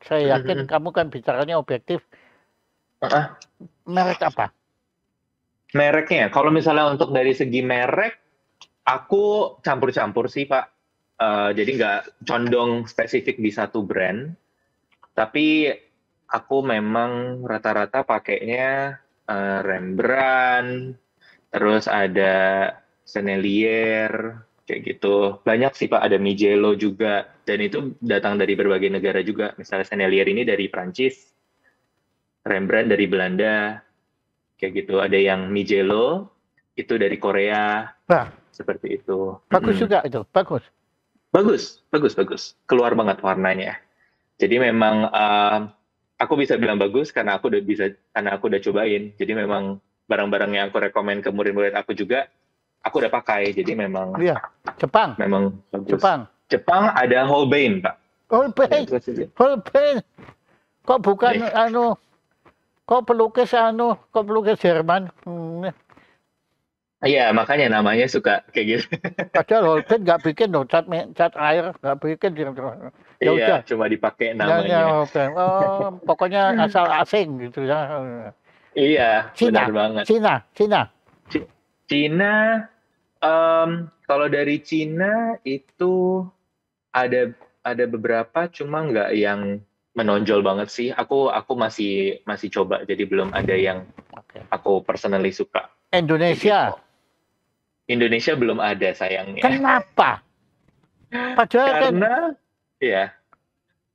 saya yakin mm -hmm. kamu kan bicaranya objektif. Uh -uh. Merek apa? Mereknya, kalau misalnya untuk dari segi merek, aku campur-campur sih Pak. Uh, jadi nggak condong spesifik di satu brand, tapi aku memang rata-rata pakainya uh, Rembrandt, terus ada Senelier, kayak gitu. Banyak sih Pak, ada Mijello juga, dan itu datang dari berbagai negara juga. Misalnya Senelier ini dari Prancis, Rembrandt dari Belanda, kayak gitu ada yang Mijelo itu dari Korea nah. seperti itu bagus hmm. juga itu bagus bagus bagus bagus keluar banget warnanya jadi memang uh, aku bisa bilang bagus karena aku udah bisa karena aku udah cobain jadi memang barang-barang yang aku rekomend ke murid-murid aku juga aku udah pakai jadi memang iya Jepang memang bagus Jepang Jepang ada Holbein pak Holbein Holbein kok bukan eh. anu kok pelukis anu, kok pelukis Jerman? Hmm. Iya, makanya namanya suka kayak gitu. Padahal Holbein nggak bikin loh cat, cat air, nggak bikin. Ya iya, udah. cuma dipakai namanya. Ya, ya, oh, pokoknya asal asing gitu ya. Iya, Cina, benar banget. Cina, Cina. Cina, um, kalau dari Cina itu ada ada beberapa, cuma nggak yang menonjol banget sih. Aku aku masih masih coba jadi belum ada yang okay. aku personally suka. Indonesia. Indonesia belum ada sayangnya. Kenapa? Padahal kan karena kan... ya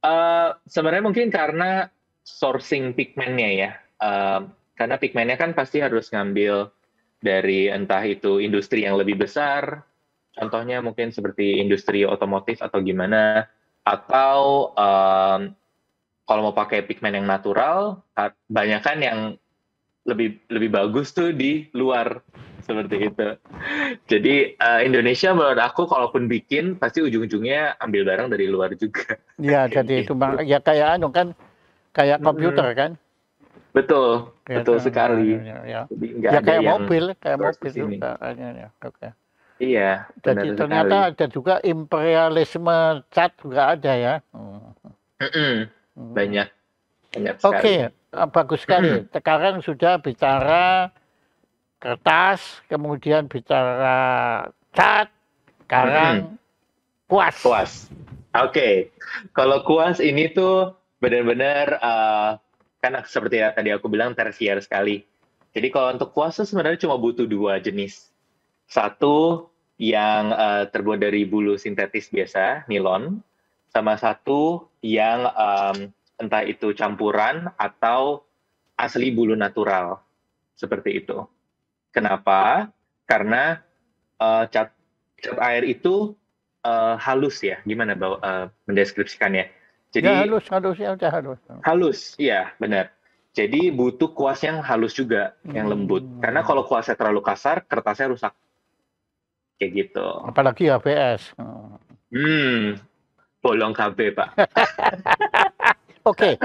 uh, sebenarnya mungkin karena sourcing pigmentnya ya. Uh, karena pigmentnya kan pasti harus ngambil dari entah itu industri yang lebih besar, contohnya mungkin seperti industri otomotif atau gimana, atau um, kalau mau pakai pigmen yang natural, banyak kan yang lebih lebih bagus tuh di luar seperti itu. Jadi uh, Indonesia menurut aku kalaupun bikin pasti ujung-ujungnya ambil barang dari luar juga. Iya, jadi itu bang, ya kayak anu kan, kayak komputer hmm. kan. Betul, ya, betul kan, sekali. Ya, ya. Jadi ya kayak mobil, kayak mobil juga. Ya, Oke. Iya. Jadi ternyata sekali. ada juga imperialisme cat juga ada ya. Hmm. Mm -mm. Hmm. banyak banyak Oke, okay. Ah, bagus sekali. Hmm. Sekarang sudah bicara kertas, kemudian bicara cat, sekarang hmm. kuas. Kuas. Oke, okay. kalau kuas ini tuh benar-benar uh, kan seperti yang tadi aku bilang tersier sekali. Jadi kalau untuk kuas tuh sebenarnya cuma butuh dua jenis. Satu yang uh, terbuat dari bulu sintetis biasa, nilon, sama satu yang um, entah itu campuran atau asli bulu natural seperti itu. Kenapa? Karena uh, cat cat air itu uh, halus ya. Gimana bau uh, mendeskripsikannya? Jadi ya, halus, halus ya udah halus. Halus, iya benar. Jadi butuh kuas yang halus juga, hmm. yang lembut. Karena kalau kuasnya terlalu kasar, kertasnya rusak. Kayak gitu. Apalagi ABS. Hmm, bolong KB, Pak. Oke.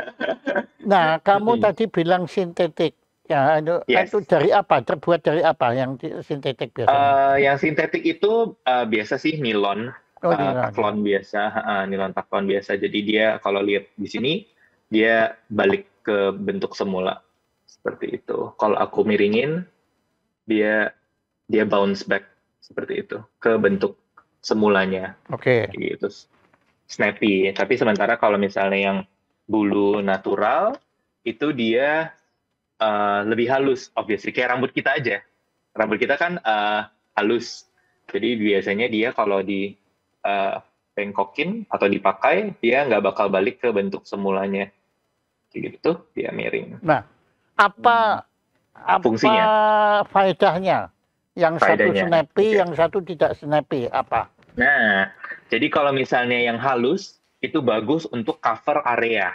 Nah, kamu tadi bilang sintetik. Ya, itu, yes. itu dari apa? Terbuat dari apa yang sintetik biasa? Uh, yang sintetik itu uh, biasa sih nilon, oh, uh, taklon biasa, uh, nilon taklon biasa. Jadi dia kalau lihat di sini dia balik ke bentuk semula seperti itu. Kalau aku miringin, dia dia bounce back seperti itu ke bentuk semulanya. Oke. Okay. Gitu snappy. Tapi sementara kalau misalnya yang bulu natural itu dia uh, lebih halus, obviously kayak rambut kita aja. Rambut kita kan uh, halus. Jadi biasanya dia kalau di uh, bengkokin atau dipakai, dia nggak bakal balik ke bentuk semulanya. Gitu, dia miring. Nah, apa hmm. apa fungsinya? faedahnya Yang satu Faedahnya, snappy, oke. yang satu tidak snappy. Apa? Nah, jadi kalau misalnya yang halus itu bagus untuk cover area,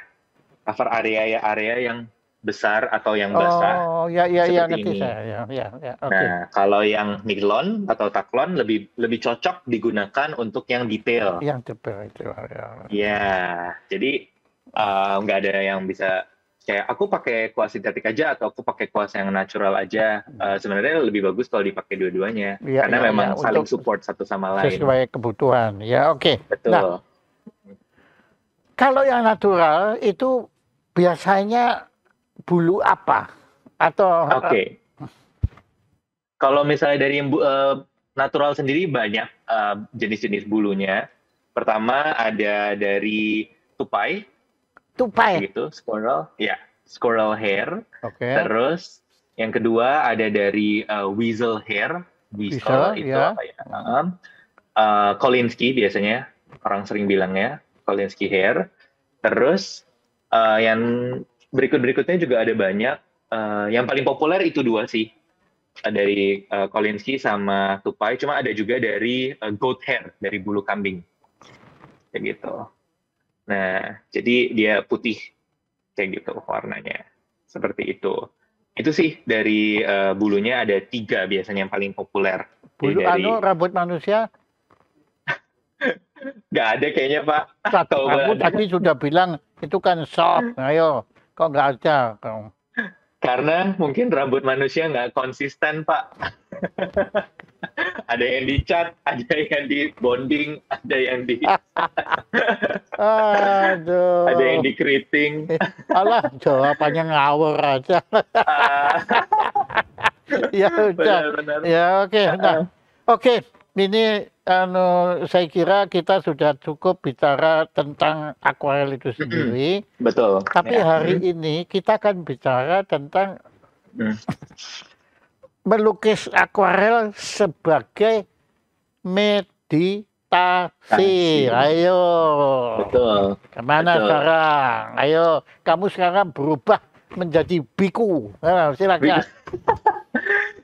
cover area ya area yang besar atau yang basah. Oh, ya, ya, ya, ngerti ini. saya. Ya, ya, ya. Oke. Nah, kalau yang nilon atau taklon lebih lebih cocok digunakan untuk yang detail. Yang tebal itu. Ya. Ya, jadi eh, nggak ada yang bisa kayak aku pakai kuas sintetik aja atau aku pakai kuas yang natural aja. Eh, sebenarnya lebih bagus kalau dipakai dua-duanya Iya, karena iya, memang iya, saling support satu sama lain. Sesuai kebutuhan. Ya, oke. Betul. Nah, Kalau yang natural itu biasanya bulu apa? Atau Oke. Kalau misalnya dari eh, natural sendiri banyak eh, jenis-jenis bulunya. Pertama ada dari tupai tupai? gitu, squirrel, ya, squirrel hair. Oke. Terus yang kedua ada dari eh, weasel hair, weasel, Weasel, itu ya. apa ya? Uh, eh, Kolinsky biasanya orang sering bilangnya Kolinsky hair. Terus eh, yang berikut-berikutnya juga ada banyak. Eh, yang paling populer itu dua sih dari eh, Kolinsky sama tupai. Cuma ada juga dari eh, goat hair, dari bulu kambing, kayak gitu. Nah, jadi dia putih kayak gitu warnanya, seperti itu. Itu sih dari eh, bulunya ada tiga biasanya yang paling populer. Bulu Jadi dari- anu rambut manusia Nggak ada kayaknya Pak. Aku ada. tadi sudah bilang itu kan soft. Ayo, kok nggak ada? Karena mungkin rambut manusia nggak konsisten Pak. ada yang dicat, ada yang di bonding, ada yang di Aduh. ada yang di keriting. Alah, jawabannya ngawur aja. Ah, ya udah. Benar-benar. Ya oke. Nah, oke. Ini anu saya kira kita sudah cukup bicara tentang akuarel itu sendiri. Betul. Tapi Ya. hari ini kita akan bicara tentang Hmm. melukis akuarel sebagai meditasi. Ayo. Betul. Ke mana Betul. sekarang? Ayo, kamu sekarang berubah menjadi biku. Nah, silakan.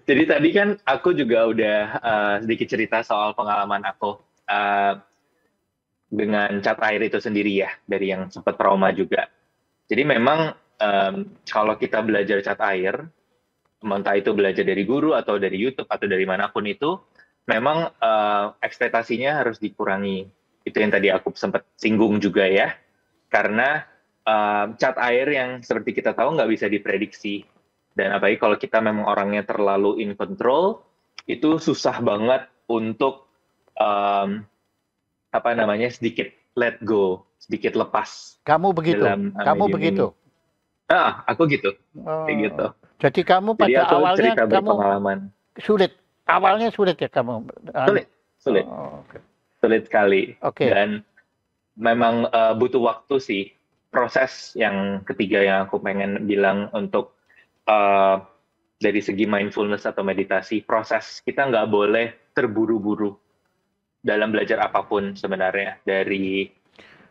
Jadi tadi kan aku juga udah eh, sedikit cerita soal pengalaman aku eh, dengan cat air itu sendiri ya, dari yang sempat trauma juga. Jadi memang em, kalau kita belajar cat air, entah itu belajar dari guru atau dari YouTube atau dari mana pun itu, memang eh, ekspektasinya harus dikurangi. Itu yang tadi aku sempat singgung juga ya, karena eh, cat air yang seperti kita tahu nggak bisa diprediksi dan apalagi kalau kita memang orangnya terlalu in control itu susah banget untuk um, apa namanya sedikit let go sedikit lepas Kamu begitu. dalam uh, kamu begitu. ini. ah aku gitu Oh. kayak gitu Jadi kamu jadi pada aku awalnya cerita kamu berpengalaman sulit. Awalnya sulit ya kamu. sulit sulit Oh, Oke. sulit sekali Oke. dan memang uh, butuh waktu sih proses yang ketiga yang aku pengen bilang untuk uh, dari segi mindfulness atau meditasi proses kita nggak boleh terburu-buru dalam belajar apa pun sebenarnya. Dari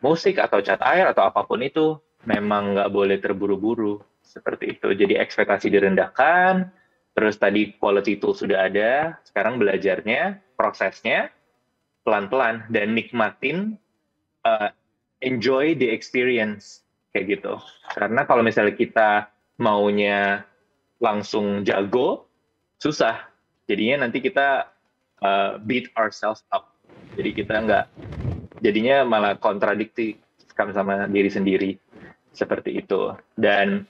musik atau cat air atau apa pun itu memang nggak boleh terburu-buru. Seperti itu. Jadi ekspektasi direndahkan terus tadi quality tool sudah ada sekarang belajarnya prosesnya pelan-pelan dan nikmatin uh, enjoy the experience kayak gitu. Karena kalau misalnya kita maunya langsung jago susah. Jadinya nanti kita uh, beat ourselves up. Jadi kita nggak jadinya malah kontradiktif sama diri sendiri. Seperti itu. Dan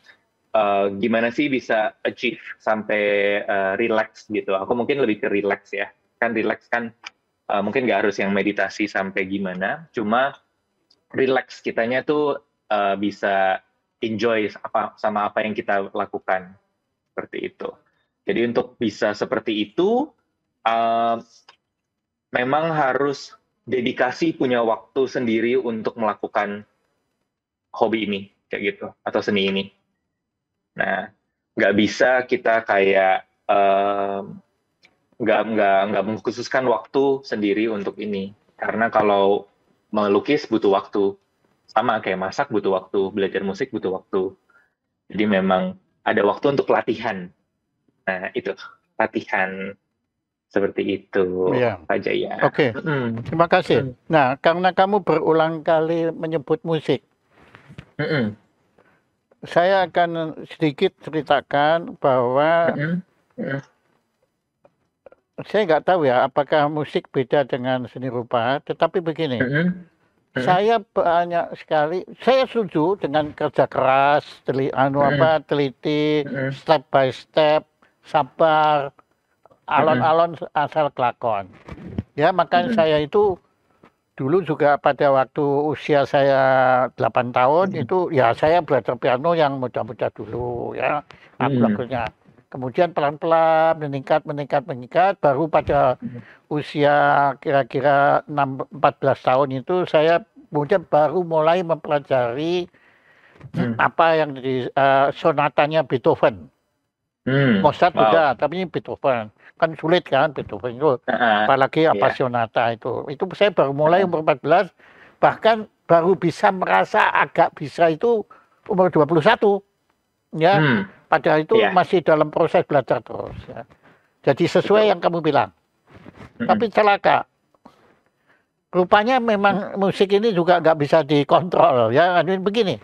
uh, gimana sih bisa achieve sampai uh, relax gitu? Aku mungkin lebih ke relax ya. Kan relax kan uh, mungkin nggak harus yang meditasi sampai gimana. Cuma relax kitanya tuh uh, bisa enjoy apa sama apa yang kita lakukan seperti itu. Jadi untuk bisa seperti itu, uh, memang harus dedikasi punya waktu sendiri untuk melakukan hobi ini, kayak gitu, atau seni ini. Nah, nggak bisa kita kayak um, nggak nggak nggak mengkhususkan waktu sendiri untuk ini, karena kalau melukis butuh waktu, sama kayak masak butuh waktu, belajar musik butuh waktu. Jadi memang ada waktu untuk latihan. Nah, itu latihan Seperti itu, Iya. Pak Jaya. Oke, Mm-mm. terima kasih. Hmm. Nah, karena kamu berulang kali menyebut musik, Mm-mm. saya akan sedikit ceritakan bahwa Mm-mm. Mm-mm. saya nggak tahu ya apakah musik beda dengan seni rupa, tetapi begini, Mm-mm. Mm-mm. Saya banyak sekali, saya setuju dengan kerja keras, teli, anu apa, teliti, step by step, sabar, alon-alon asal kelakon. Ya, makanya saya itu dulu juga pada waktu usia saya 8 tahun itu ya saya belajar piano yang mudah-mudah dulu ya, aku lagunya. Kemudian pelan-pelan meningkat, meningkat, meningkat, baru pada Mm. usia kira-kira 6 14 tahun itu saya kemudian baru mulai mempelajari Mm. apa yang di eh, sonatanya Beethoven. Mm. Mozart Wow. juga, tapi ini Beethoven. Kan sulit kan Beethoven itu. Ah, Apalagi iya. apa sonata itu. Itu saya baru mulai umur 14, bahkan baru bisa merasa agak bisa itu umur 21. Ya, mm. Pada itu Iya. masih dalam proses belajar terus. Ya. Jadi sesuai yang kamu bilang. Mm-mm. Tapi celaka. Rupanya memang musik ini juga nggak bisa dikontrol ya. Anu, Begini,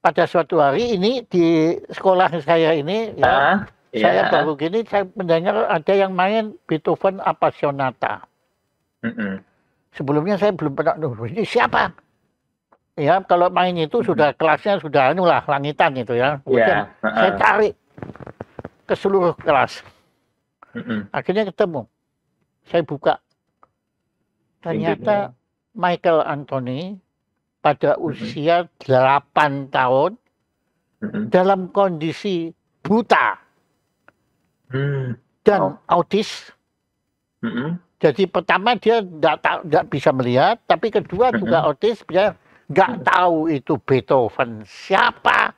pada suatu hari ini di sekolah saya ini ya, Ah, saya iya. baru gini saya mendengar ada yang main Beethoven Appassionata. Mm-mm. Sebelumnya saya belum pernah, "Duh, ini siapa? Ya kalau main itu sudah kelasnya sudah lah langitan itu ya. Kemudian Iya. saya ah. cari ke seluruh kelas. Mm-mm. Akhirnya ketemu. Saya buka. Ternyata Michael Anthony pada usia 8 tahun Mm-mm. dalam kondisi buta Mm. dan Oh. autis. Mm-mm. Jadi pertama dia tidak bisa melihat, tapi kedua juga autis, dia nggak tahu itu Beethoven siapa,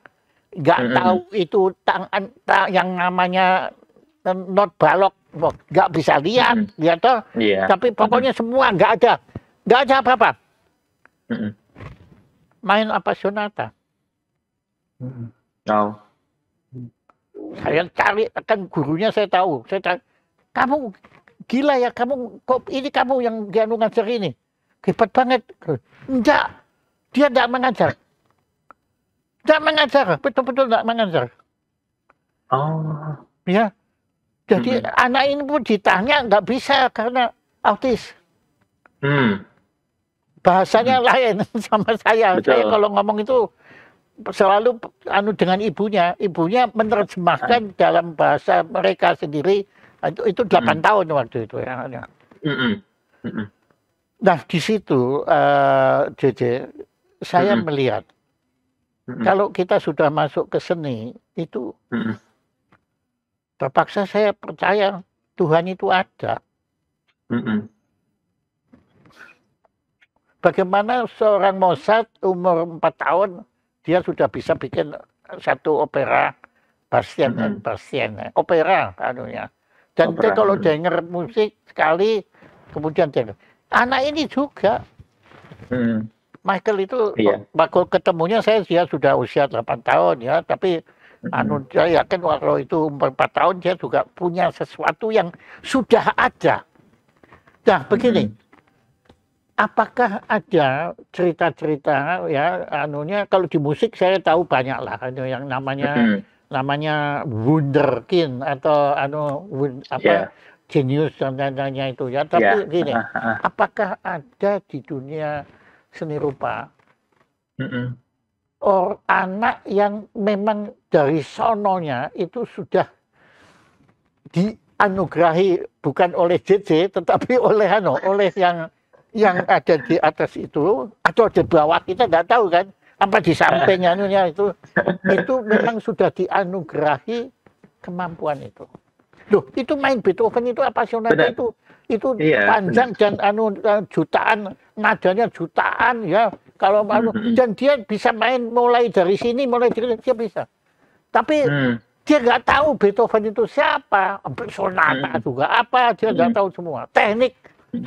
nggak Mm-mm. tahu itu tangan ta- yang namanya not balok, nggak bisa lihat, Mm-mm. dia toh. Iya. Tapi pokoknya semua nggak ada, nggak ada apa-apa. Mm-mm. Main apa sonata? Oh. Saya cari kan gurunya saya tahu. Saya cari, kamu gila ya kamu kok ini kamu yang dianu ngajar ini hebat banget. Enggak, dia tidak mengajar. Tidak mengajar, betul-betul tidak mengajar. Oh. Ya, jadi Mm-mm. anak ini pun ditanya nggak bisa karena autis. Hmm. Bahasanya lain sama saya. Betul. Saya kalau ngomong itu selalu anu dengan ibunya, ibunya menerjemahkan dalam bahasa mereka sendiri. Itu itu 8 tahun waktu itu ya. Mm-mm. Mm-mm. Nah di situ eh, JJ saya Mm-mm. melihat Mm-mm. kalau kita sudah masuk ke seni itu Mm-mm. terpaksa saya percaya Tuhan itu ada. Mm-mm. Bagaimana seorang Mozart umur 4 tahun dia sudah bisa bikin satu opera Bastien dan Mm-mm. Bastien, opera anunya. Dan dia Opera, kalau mm. denger musik sekali kemudian dia anak ini juga Mm. Michael itu Iya. waktu ketemunya saya dia sudah usia 8 tahun ya, tapi Mm-mm. anu saya yakin waktu itu umur 4 tahun dia juga punya sesuatu yang sudah ada. Nah, begini. Apakah ada cerita-cerita ya anunya kalau di musik saya tahu banyak lah anu yang namanya Mm-mm. namanya wunderkind atau anu wun- Iya. apa genius dan lain-lainnya itu ya. Tapi Iya. gini, Ah, ah. apakah ada di dunia seni rupa Mm-mm. or anak yang memang dari sononya itu sudah dianugerahi bukan oleh JJ tetapi oleh ano oleh yang yang ada di atas itu atau di bawah kita nggak tahu kan apa di samping anunya itu itu memang sudah dianugerahi kemampuan itu loh itu main Beethoven itu apa sonata Benar. itu itu Iya, panjang dan anu eh, jutaan nadanya jutaan ya kalau anu Mhm. dan dia bisa main mulai dari sini mulai dari dia bisa tapi Mm. dia nggak tahu Beethoven itu siapa sonata Hmm. juga apa dia nggak Hmm. tahu semua teknik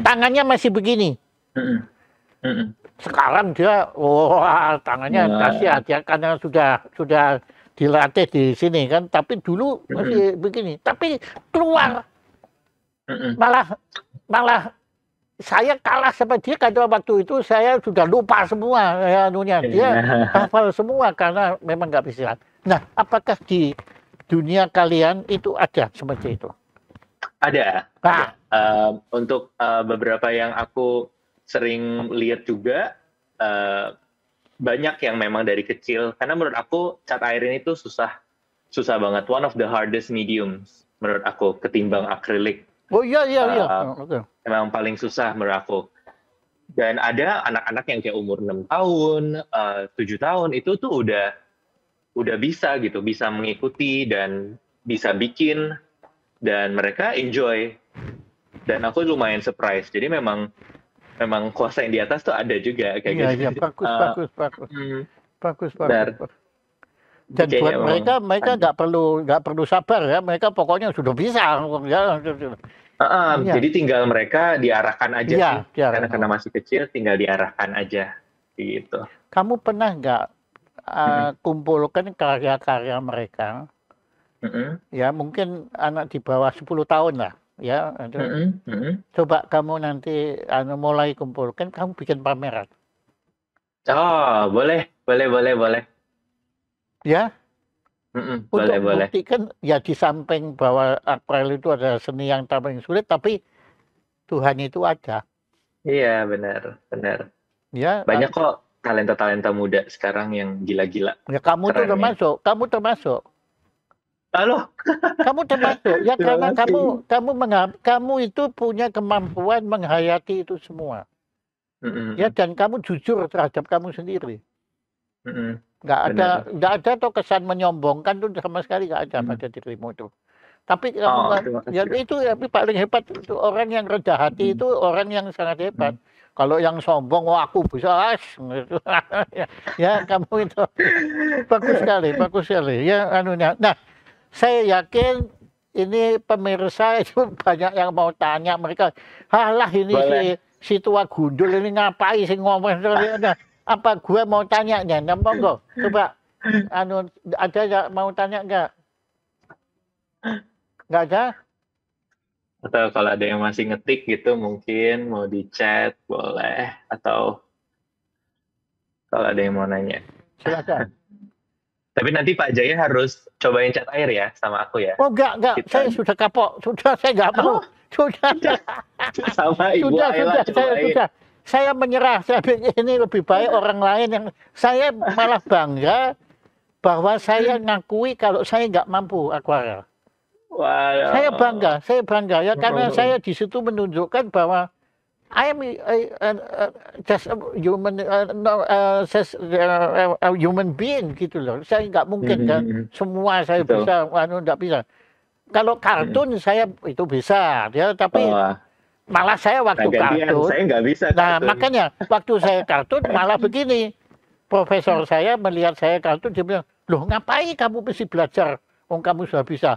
tangannya masih begini Mm-mm. Mm-mm. sekarang dia wah tangannya Wah. dahsyat ya karena sudah sudah dilatih di sini kan tapi dulu masih begini tapi keluar Mm-mm. malah malah saya kalah sama dia karena waktu itu saya sudah lupa semua ya anunya dia hafal semua karena memang nggak bisa. Nah, apakah di dunia kalian itu ada seperti itu? Ada. Nah. Uh, untuk uh, beberapa yang aku sering lihat juga uh, banyak yang memang dari kecil karena menurut aku cat air ini tuh susah susah banget one of the hardest mediums menurut aku ketimbang akrilik Oh iya iya iya. Uh, Memang paling susah menurut aku. Dan ada anak-anak yang kayak umur enam tahun, eh, tujuh uh, tahun itu tuh udah udah bisa gitu, bisa mengikuti dan bisa bikin dan mereka enjoy. Dan aku lumayan surprise. Jadi memang memang kuasa yang di atas tuh ada juga kayak iya, gitu. Iya, bagus, uh, bagus, bagus. Hmm, bagus, bagus. Dan, buat mereka mereka nggak perlu nggak perlu sabar ya mereka pokoknya sudah bisa ya uh, uh, ya. jadi tinggal mereka diarahkan aja ya, sih ya. karena karena masih kecil tinggal diarahkan aja gitu kamu pernah nggak uh, hmm. kumpulkan karya-karya mereka hmm. ya mungkin anak di bawah 10 tahun lah ya hmm. Hmm. coba kamu nanti anu mulai kumpulkan kamu bikin pameran oh boleh boleh boleh boleh Ya. Mm-mm, Untuk boleh, boleh. buktikan ya di samping bahwa April itu adalah seni yang paling sulit, tapi Tuhan itu ada. Iya benar, benar. Ya. Banyak kok talenta-talenta muda sekarang yang gila-gila. Ya kamu tuh termasuk, kamu termasuk. Halo. kamu termasuk ya karena kamu kamu menghap, kamu itu punya kemampuan menghayati itu semua. Mm-mm. Ya dan kamu jujur terhadap kamu sendiri. Nggak ada nggak ada atau kesan menyombongkan tuh sama sekali nggak ada hmm. pada dirimu itu. Tapi oh, kamu ya itu ya paling hebat itu orang yang rendah hati hmm. itu orang yang sangat hebat. Hmm. kalau yang sombong wah aku bisa as. Ya, ya kamu itu bagus sekali bagus sekali. Ya anunya. Nah saya yakin ini pemirsa itu banyak yang mau tanya mereka halah ini Boleh. si si tua gundul ini ngapain sih ngomong nah, apa gue mau tanya nih nah, monggo coba anu ada nggak mau tanya nggak nggak ada atau kalau ada yang masih ngetik gitu mungkin mau di chat boleh atau kalau ada yang mau nanya silakan tapi nanti Pak Jaya harus cobain cat air ya sama aku ya. Oh enggak, enggak. Kita... Saya sudah kapok. Sudah, saya enggak mau. Oh. Sudah. sama Ibu sudah, Ayla sudah, saya sudah saya menyerah. Saya pikir ini lebih baik orang lain yang saya malah bangga bahwa saya ngakui kalau saya nggak mampu akuarel. Wow. Saya bangga, saya bangga ya karena saya di situ menunjukkan bahwa I am a, a, a, just a human uh, no, uh, just, uh, a human being gitu loh. Saya nggak mungkin kan semua saya Betul. bisa, anu nggak bisa. Kalau kartun hmm. saya itu bisa ya, tapi oh malah saya waktu nah, kartun. Saya nggak bisa nah makanya waktu saya kartun malah begini. Profesor saya melihat saya kartun dia bilang loh ngapain kamu mesti belajar? Oh kamu sudah bisa.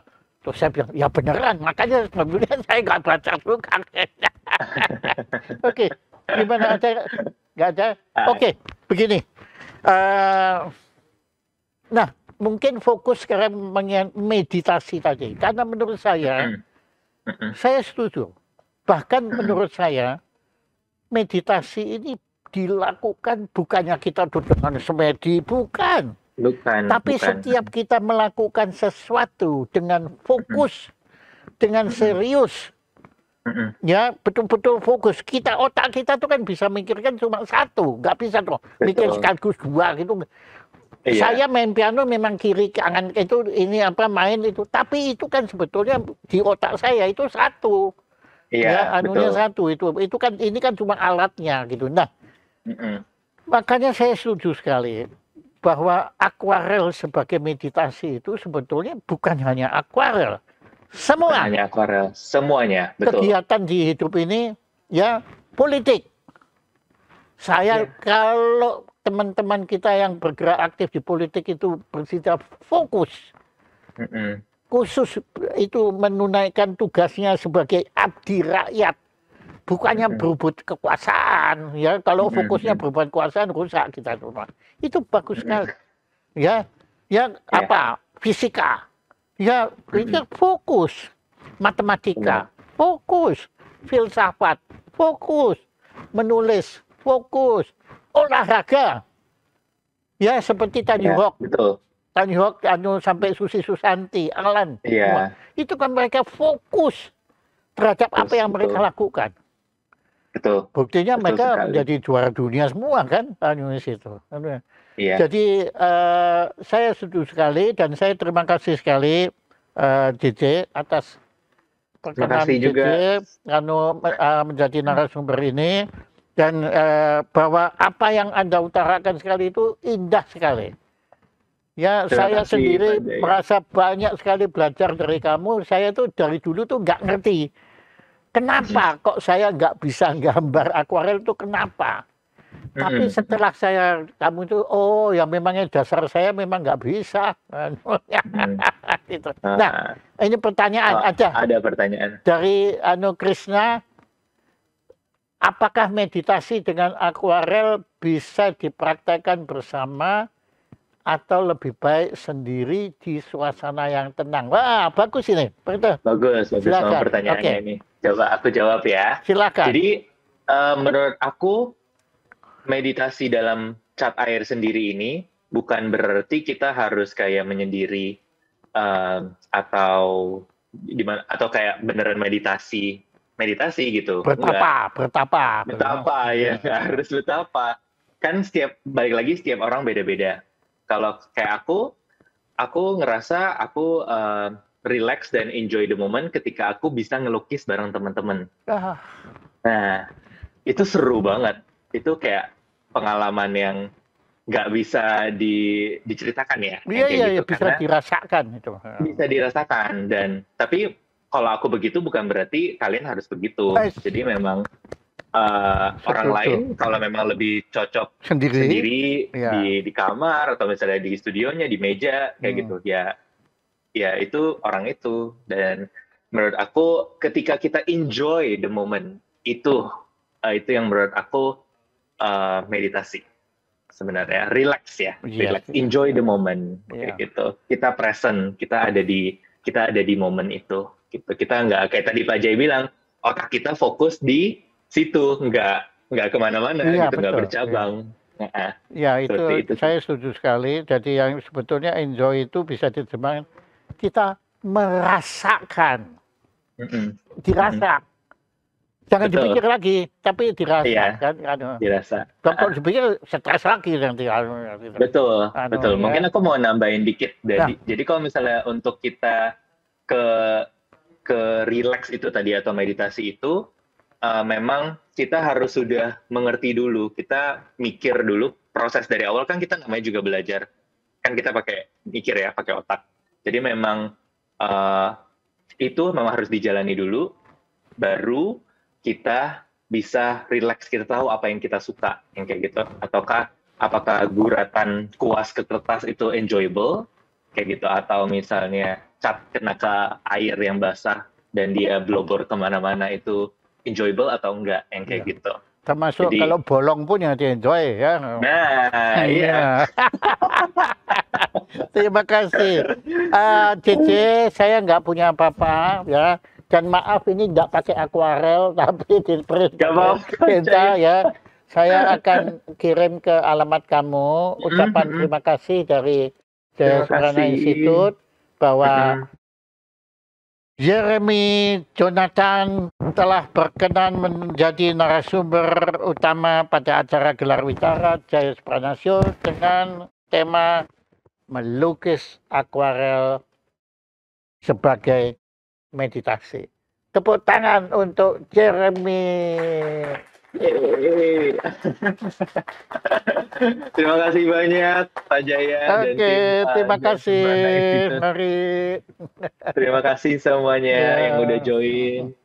Terus saya bilang ya beneran. Makanya kemudian saya nggak belajar juga. Oke gimana ada nggak ada? Oke okay, begini. Uh, nah mungkin fokus sekarang meditasi tadi. Karena menurut saya saya setuju Bahkan menurut saya meditasi ini dilakukan bukannya kita duduk dengan semedi, bukan. Bukan. Tapi bukan. setiap kita melakukan sesuatu dengan fokus, dengan serius, ya betul-betul fokus. Kita otak kita tuh kan bisa mikirkan cuma satu, nggak bisa tuh mikir sekaligus dua gitu. Iya. Saya main piano memang kiri kanan itu ini apa main itu, tapi itu kan sebetulnya di otak saya itu satu. Iya, ya, anunya betul. satu itu. Itu kan ini kan cuma alatnya gitu. Nah, mm -mm. makanya saya setuju sekali bahwa akuarel sebagai meditasi itu sebetulnya bukan hanya akuarel. Semua. Bukan hanya akuarel, semuanya. Betul. Kegiatan di hidup ini ya politik. Saya ya. kalau teman-teman kita yang bergerak aktif di politik itu bersikap fokus. Mm -mm khusus itu menunaikan tugasnya sebagai abdi rakyat. Bukannya berebut kekuasaan ya. Kalau fokusnya berebut kekuasaan rusak kita semua. Itu bagus sekali ya. Ya apa? Fisika. Ya itu fokus. Matematika fokus. Filsafat, fokus. Menulis, fokus. Olahraga. Ya, seperti Tani Ya, betul. Tani Hawk anu sampai Susi Susanti, Alan. Iya, Itu kan mereka fokus terhadap apa Betul, yang mereka betul. lakukan. betul. Buktinya Betul mereka sekali. menjadi juara dunia semua kan, anu itu. Iya. Jadi eh, saya setuju sekali dan saya terima kasih sekali JJ atas perkenan juga. JJ anu eh, menjadi narasumber ini dan eh, bahwa apa yang anda utarakan sekali itu indah sekali. Ya Terima saya kasih, sendiri Pak merasa banyak sekali belajar dari kamu. Saya tuh dari dulu tuh nggak ngerti kenapa kok saya nggak bisa gambar akuarel itu kenapa. Tapi Mm-mm. setelah saya kamu itu oh ya memangnya dasar saya memang nggak bisa. Hmm. Gitu. Nah Ah, ini pertanyaan Oh, aja ada pertanyaan. dari Anu Krishna. Apakah meditasi dengan akuarel bisa dipraktekkan bersama atau lebih baik sendiri di suasana yang tenang? Wah bagus ini, betul. Bagus, bagus Silakan. sama pertanyaannya Oke. ini. Coba aku jawab ya. Silakan. Jadi eh, menurut aku meditasi dalam cat air sendiri ini bukan berarti kita harus kayak menyendiri eh, atau di mana atau kayak beneran meditasi meditasi gitu. Betapa, betapa. Betapa ya, harus betapa. Kan setiap balik lagi setiap orang beda-beda. Kalau kayak aku, aku ngerasa aku eh, relax dan enjoy the moment ketika aku bisa ngelukis bareng teman-teman. Ah, Nah, itu seru banget. Itu kayak pengalaman yang nggak bisa di, diceritakan ya. Iya iya gitu. iya, bisa Karena dirasakan itu. bisa dirasakan dan tapi kalau aku begitu bukan berarti kalian harus begitu. Nice. Jadi memang eh, orang lain kalau memang lebih cocok Sendiri. sendiri Iya. di di kamar atau misalnya di studionya di meja kayak Hmm. gitu ya ya itu orang itu dan menurut aku ketika kita enjoy the moment itu eh, itu yang menurut aku eh, meditasi sebenarnya relax ya Iya. relax enjoy the moment Iya. kayak gitu kita present kita ada di kita ada di momen itu gitu kita nggak kayak tadi Pak Jai bilang otak kita fokus di situ nggak nggak ke mana-mana Iya, gitu nggak bercabang Nah, Ya itu, itu. saya setuju sekali. Jadi yang sebetulnya enjoy itu bisa diterjemahkan kita merasakan, mm-mm, dirasa. Jangan Betul. dipikir lagi, tapi dirasa Iya. kan. Anu. dirasa Kalau kalau dipikir stres lagi nanti. anu, betul Anu, betul ya. mungkin aku mau nambahin dikit jadi jadi kalau misalnya untuk kita ke ke relax itu tadi atau meditasi itu eh, memang kita harus sudah mengerti dulu kita mikir dulu proses dari awal. Kan kita namanya juga belajar. Kan kita pakai mikir ya pakai otak. Jadi memang eh, itu memang harus dijalani dulu baru kita bisa relax kita tahu apa yang kita suka yang kayak gitu. Ataukah apakah guratan kuas ke kertas itu enjoyable kayak gitu. Atau misalnya cat kena ke air yang basah dan dia blobor ke mana-mana itu enjoyable atau enggak yang kayak Iya. gitu Termasuk Jadi- kalau bolong pun ya di enjoy ya. nah iya Terima kasih. Ah, Cici, saya nggak punya apa-apa ya. Dan maaf ini nggak pakai akuarel, tapi di apa-apa, perintah ya. Saya akan kirim ke alamat kamu ucapan Mhm. terima kasih dari Jaya kasih. Institute bahwa Mm-mm. Jeremy Jonathan telah berkenan menjadi narasumber utama pada acara Gelar Witara Jaya Pranasio dengan tema melukis akuarel sebagai meditasi. Tepuk tangan untuk Jeremy. Terima kasih banyak Pak Jaya dan Oke, tim, uh, terima kasih. Mari. terima kasih semuanya Ya. yang udah join